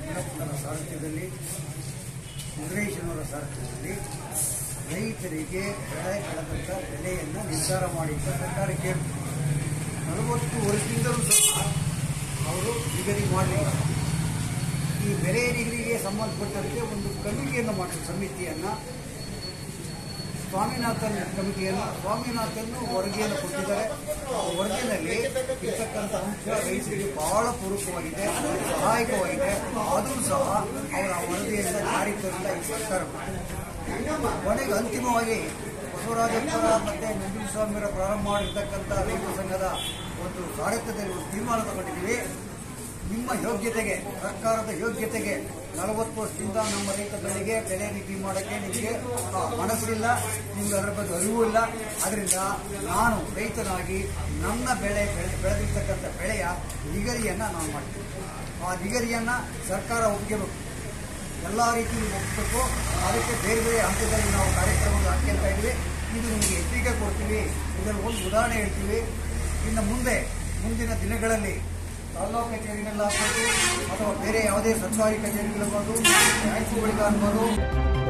S18: ಯಲ್ಲಪ್ಪನವರ ಸಾರಥ್ಯದಲ್ಲಿ ಮುದ್ರೇಶನವರ ಸಾರಥ್ಯದಲ್ಲಿ ರೈತರಿಗೆ ಬೆಳೆ ಬೆಳೆದಂಥ ಬೆಲೆಯನ್ನು ನಿರ್ಧಾರ ಮಾಡಿ ಸರ್ಕಾರಕ್ಕೆ ನಲವತ್ತು ವರ್ಷದಿಂದಲೂ ಸಹ ಅವರು ನಿಗದಿ ಮಾಡಲಿಲ್ಲ. ಈ ಬೆಲೆ ನಿಗದಿಗೆ ಸಂಬಂಧಪಟ್ಟಂತೆ ಒಂದು ಕಮಿಟಿಯನ್ನು ಮಾಡಿದ ಸಮಿತಿಯನ್ನು. ಸ್ವಾಮಿನಾಥನ್ ಕಮಿಟಿಯನ್ನು ಸ್ವಾಮಿನಾಥನ್ ವರದಿಯನ್ನು ಕೊಟ್ಟಿದ್ದಾರೆ. ಆ ವರದಿಯಲ್ಲಿ ಇರ್ತಕ್ಕಂಥ ಅಂಶ ರೈತರಿಗೆ ಬಹಳ ಪೂರಕವಾಗಿದೆ, ಸಹಾಯಕವಾಗಿದೆ. ಆದರೂ ಸಹ ಅವರ ವರದಿಯಿಂದ ಜಾರಿ ತರಲಿಲ್ಲ ಈ ಸರ್ಕಾರ ಕೊನೆಗೆ ಅಂತಿಮವಾಗಿ ಬಸವರಾಜಪ್ಪರ ಮತ್ತೆ ನಂಜುಸ್ವಾಮಿಯವರ ಪ್ರಾರಂಭ ಮಾಡಿರ್ತಕ್ಕಂಥ ರೈತ ಸಂಘದ ಒಂದು ಕಾರ್ಯಕ್ರಮದಲ್ಲಿ ಒಂದು ತೀರ್ಮಾನ ತಗೊಂಡಿದ್ದೀವಿ. ನಿಮ್ಮ ಯೋಗ್ಯತೆಗೆ, ಸರ್ಕಾರದ ಯೋಗ್ಯತೆಗೆ ನಲವತ್ತು ವರ್ಷದಿಂದ ನಮ್ಮ ರೈತ ಬೆಳೆಗೆ ಬೆಲೆ ನಿಧಿ ಮಾಡೋಕ್ಕೆ ನಿಮಗೆ ಮನಸ್ಸಿಲ್ಲ, ನಿಮ್ಗೆ ಅದರ ಬಗ್ಗೆ ಅರಿವು ಇಲ್ಲ. ಅದರಿಂದ ನಾನು ರೈತನಾಗಿ ನನ್ನ ಬೆಳೆ ಬೆಳೆ ಬೆಳೆದಿರ್ತಕ್ಕಂಥ ಬೆಳೆಯ ನಿಗದಿಯನ್ನು ನಾನು ಮಾಡ್ತೀನಿ. ಆ ನಿಗದಿಯನ್ನು ಸರ್ಕಾರ ಒಪ್ಪಿಗೆಬೇಕು. ಎಲ್ಲ ರೀತಿಯಲ್ಲಿ ಒಪ್ಪಬೇಕು ಅದಕ್ಕೆ ಬೇರೆ ಬೇರೆ ಹಂತದಲ್ಲಿ ನಾವು ಕಾರ್ಯಕ್ರಮಗಳು ಹಾಕ್ಯಂತ ಇದ್ವಿ. ಇದು ನಿಮಗೆ ಎಚ್ಚರಿಕೆ ಕೊಡ್ತೀವಿ. ಇದರ ಒಂದು ಉದಾಹರಣೆ ಹೇಳ್ತೀವಿ. ಇನ್ನು ಮುಂದೆ, ಮುಂದಿನ ದಿನಗಳಲ್ಲಿ ತಾಲೂಕು ಕಚೇರಿಗಳಾಗ್ಬೋದು ಅಥವಾ ಬೇರೆ ಯಾವುದೇ ಸರ್ಕಾರಿ ಕಚೇರಿಗಳಾಗ್ಬೋದು ಬ್ಯಾಂಕ್ಗಳಿಗಾಗ್ಬೋದು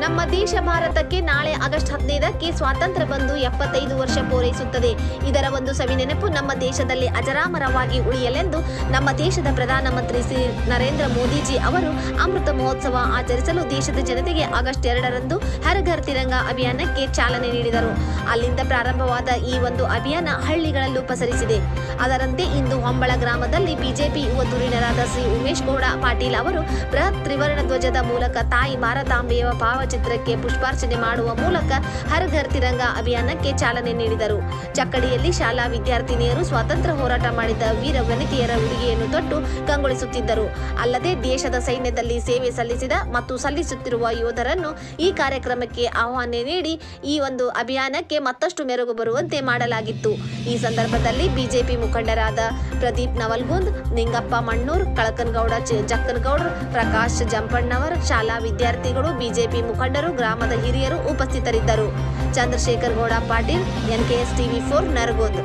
S9: ನಮ್ಮ ದೇಶ ಭಾರತಕ್ಕೆ ನಾಳೆ ಆಗಸ್ಟ್ ಹದಿನೈದಕ್ಕೆ ಸ್ವಾತಂತ್ರ್ಯ ಬಂದು ಎಪ್ಪತ್ತೈದು ವರ್ಷ ಪೂರೈಸುತ್ತದೆ. ಇದರ ಒಂದು ಸವಿನೆನಪು ನಮ್ಮ ದೇಶದಲ್ಲಿ ಅಜರಾಮರವಾಗಿ ಉಳಿಯಲೆಂದು ನಮ್ಮ ದೇಶದ ಪ್ರಧಾನಮಂತ್ರಿ ಶ್ರೀ ನರೇಂದ್ರ ಮೋದಿಜಿ ಅವರು ಅಮೃತ ಮಹೋತ್ಸವ ಆಚರಿಸಲು ದೇಶದ ಜನತೆಗೆ ಆಗಸ್ಟ್ ಎರಡರಂದು ಹರ್ ಘರ್ ತಿರಂಗ ಅಭಿಯಾನಕ್ಕೆ ಚಾಲನೆ ನೀಡಿದರು. ಅಲ್ಲಿಂದ ಪ್ರಾರಂಭವಾದ ಈ ಒಂದು ಅಭಿಯಾನ ಹಳ್ಳಿಗಳಲ್ಲೂ ಪಸರಿಸಿದೆ. ಅದರಂತೆ ಇಂದು ಹೊಂಬಳ ಗ್ರಾಮದಲ್ಲಿ ಬಿಜೆಪಿ ಯುವ ಧುರೀಣರಾದ ಶ್ರೀ ಉಮೇಶ್ ಗೌಡ, ಪಾಟೀಲ್ ಅವರು ಬೃಹತ್ ತ್ರಿವರ್ಣ ಧ್ವಜದ ಮೂಲಕ ತಾಯಿ ಭಾರತಾಂಬೆಯ ಭಾವಚಿತ್ರಕ್ಕೆ ಪುಷ್ಪಾರ್ಚನೆ ಮಾಡುವ ಮೂಲಕ ಹರ್ ಘರ್ ತಿರಂಗ ಅಭಿಯಾನಕ್ಕೆ ಚಾಲನೆ ನೀಡಿದರು. ಚಕ್ಕಡಿಯಲ್ಲಿ ಶಾಲಾ ವಿದ್ಯಾರ್ಥಿನಿಯರು ಸ್ವಾತಂತ್ರ್ಯ ಹೋರಾಟ ಮಾಡಿದ ವೀರ ವನಿತೆಯರ ಉಡುಗೆಯನ್ನು ತೊಟ್ಟು ಕಂಗೊಳಿಸುತ್ತಿದ್ದರು. ಅಲ್ಲದೆ ದೇಶದ ಸೈನ್ಯದಲ್ಲಿ ಸೇವೆ ಸಲ್ಲಿಸಿದ ಮತ್ತು ಸಲ್ಲಿಸುತ್ತಿರುವ ಯೋಧರನ್ನು ಈ ಕಾರ್ಯಕ್ರಮಕ್ಕೆ ಆಹ್ವಾನ ನೀಡಿ ಈ ಒಂದು ಅಭಿಯಾನಕ್ಕೆ ಮತ್ತಷ್ಟು ಮೆರುಗು ಬರುವಂತೆ ಮಾಡಲಾಗಿತ್ತು. ಈ ಸಂದರ್ಭದಲ್ಲಿ ಬಿಜೆಪಿ ಮುಖಂಡರಾದ ಪ್ರದೀಪ್ ನವಲ್ಗುಂದ್ ನಿಂಗಪ್ಪ ಮಣ್ಣೂರ್, ಕಳಕನಗೌಡ ಜಕ್ಕನಗೌಡ್ರ ಪ್ರಕಾಶ್ ಜಂಪಣ್ಣವರ್, ಶಾಲಾ ವಿದ್ಯಾರ್ಥಿಗಳು, ಬಿಜೆಪಿ ಮುಖಂಡರು, ಗ್ರಾಮದ ಹಿರಿಯರು ಉಪಸ್ಥಿತರಿದ್ದರು. Chandrashekar Gowda Patil, NKS TV four Naragod.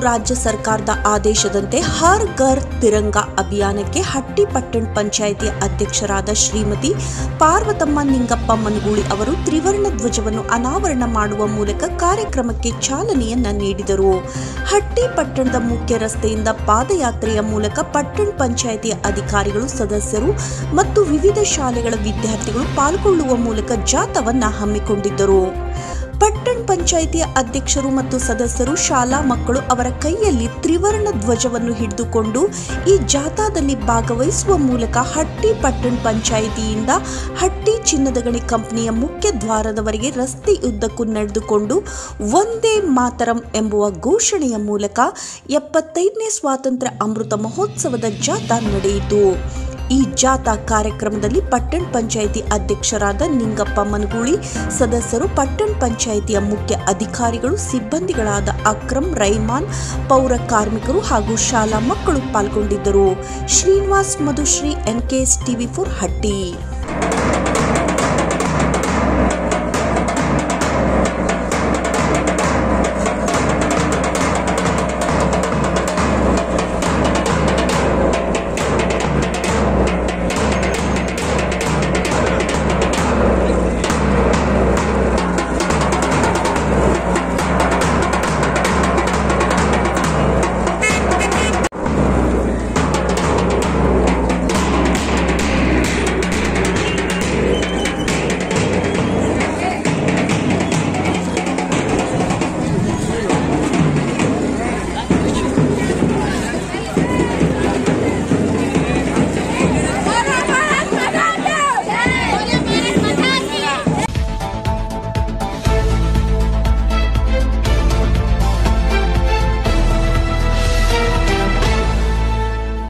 S3: ರಾಜ್ಯ ಸರ್ಕಾರದ ಆದೇಶದಂತೆ ಹರ್ ಘರ್ ತಿರಂಗ ಅಭಿಯಾನಕ್ಕೆ ಹಟ್ಟಿಪಟ್ಟಣ ಪಂಚಾಯಿತಿ ಅಧ್ಯಕ್ಷರಾದ ಶ್ರೀಮತಿ ಪಾರ್ವತಮ್ಮ ನಿಂಗಪ್ಪ ಮನಗೂಳಿ ಅವರು ತ್ರಿವರ್ಣ ಧ್ವಜವನ್ನು ಅನಾವರಣ ಮಾಡುವ ಮೂಲಕ ಕಾರ್ಯಕ್ರಮಕ್ಕೆ ಚಾಲನೆಯನ್ನ ನೀಡಿದರು. ಹಟ್ಟಿ ಪಟ್ಟಣದ ಮುಖ್ಯ ರಸ್ತೆಯಿಂದ ಪಾದಯಾತ್ರೆಯ ಮೂಲಕ ಪಟ್ಟಣ ಪಂಚಾಯಿತಿಯ ಅಧಿಕಾರಿಗಳು, ಸದಸ್ಯರು ಮತ್ತು ವಿವಿಧ ಶಾಲೆಗಳ ವಿದ್ಯಾರ್ಥಿಗಳು ಪಾಲ್ಗೊಳ್ಳುವ ಮೂಲಕ ಜಾಥವನ್ನ ಹಮ್ಮಿಕೊಂಡಿದ್ದರು. ಪಟ್ಟಣ ಪಂಚಾಯಿತಿಯ ಅಧ್ಯಕ್ಷರು ಮತ್ತು ಸದಸ್ಯರು, ಶಾಲಾ ಮಕ್ಕಳು ಅವರ ಕೈಯಲ್ಲಿ ತ್ರಿವರ್ಣ ಧ್ವಜವನ್ನು ಹಿಡಿದುಕೊಂಡು ಈ ಜಾಥಾದಲ್ಲಿ ಭಾಗವಹಿಸುವ ಮೂಲಕ ಹಟ್ಟಿ ಪಟ್ಟಣ ಪಂಚಾಯಿತಿಯಿಂದ ಹಟ್ಟಿ ಚಿನ್ನದ ಗಣಿ ಕಂಪನಿಯ ಮುಖ್ಯ ದ್ವಾರದವರೆಗೆ ರಸ್ತೆಯುದ್ದಕ್ಕೂ ನಡೆದುಕೊಂಡು ಒಂದೇ ಮಾತರಂ ಎಂಬುವ ಘೋಷಣೆಯ ಮೂಲಕ ಎಪ್ಪತ್ತೈದನೇ ಸ್ವಾತಂತ್ರ್ಯ ಅಮೃತ ಮಹೋತ್ಸವದ ಜಾಥಾ ನಡೆಯಿತು. ಈ ಜಾಥಾ ಕಾರ್ಯಕ್ರಮದಲ್ಲಿ ಪಟ್ಟಣ ಪಂಚಾಯಿತಿ ಅಧ್ಯಕ್ಷರಾದ ನಿಂಗಪ್ಪ ಮನಗೂಳಿ, ಸದಸ್ಯರು ಪಟ್ಟಣ ಪಂಚಾಯಿತಿಯ ಮುಖ್ಯ ಅಧಿಕಾರಿಗಳು, ಸಿಬ್ಬಂದಿಗಳಾದ ಅಕ್ರಮ್ ರೈಮಾನ್, ಪೌರ ಕಾರ್ಮಿಕರು ಹಾಗೂ ಶಾಲಾ ಮಕ್ಕಳು ಪಾಲ್ಗೊಂಡಿದ್ದರು. Srinivas Madhushree, NKS TV four Hatti.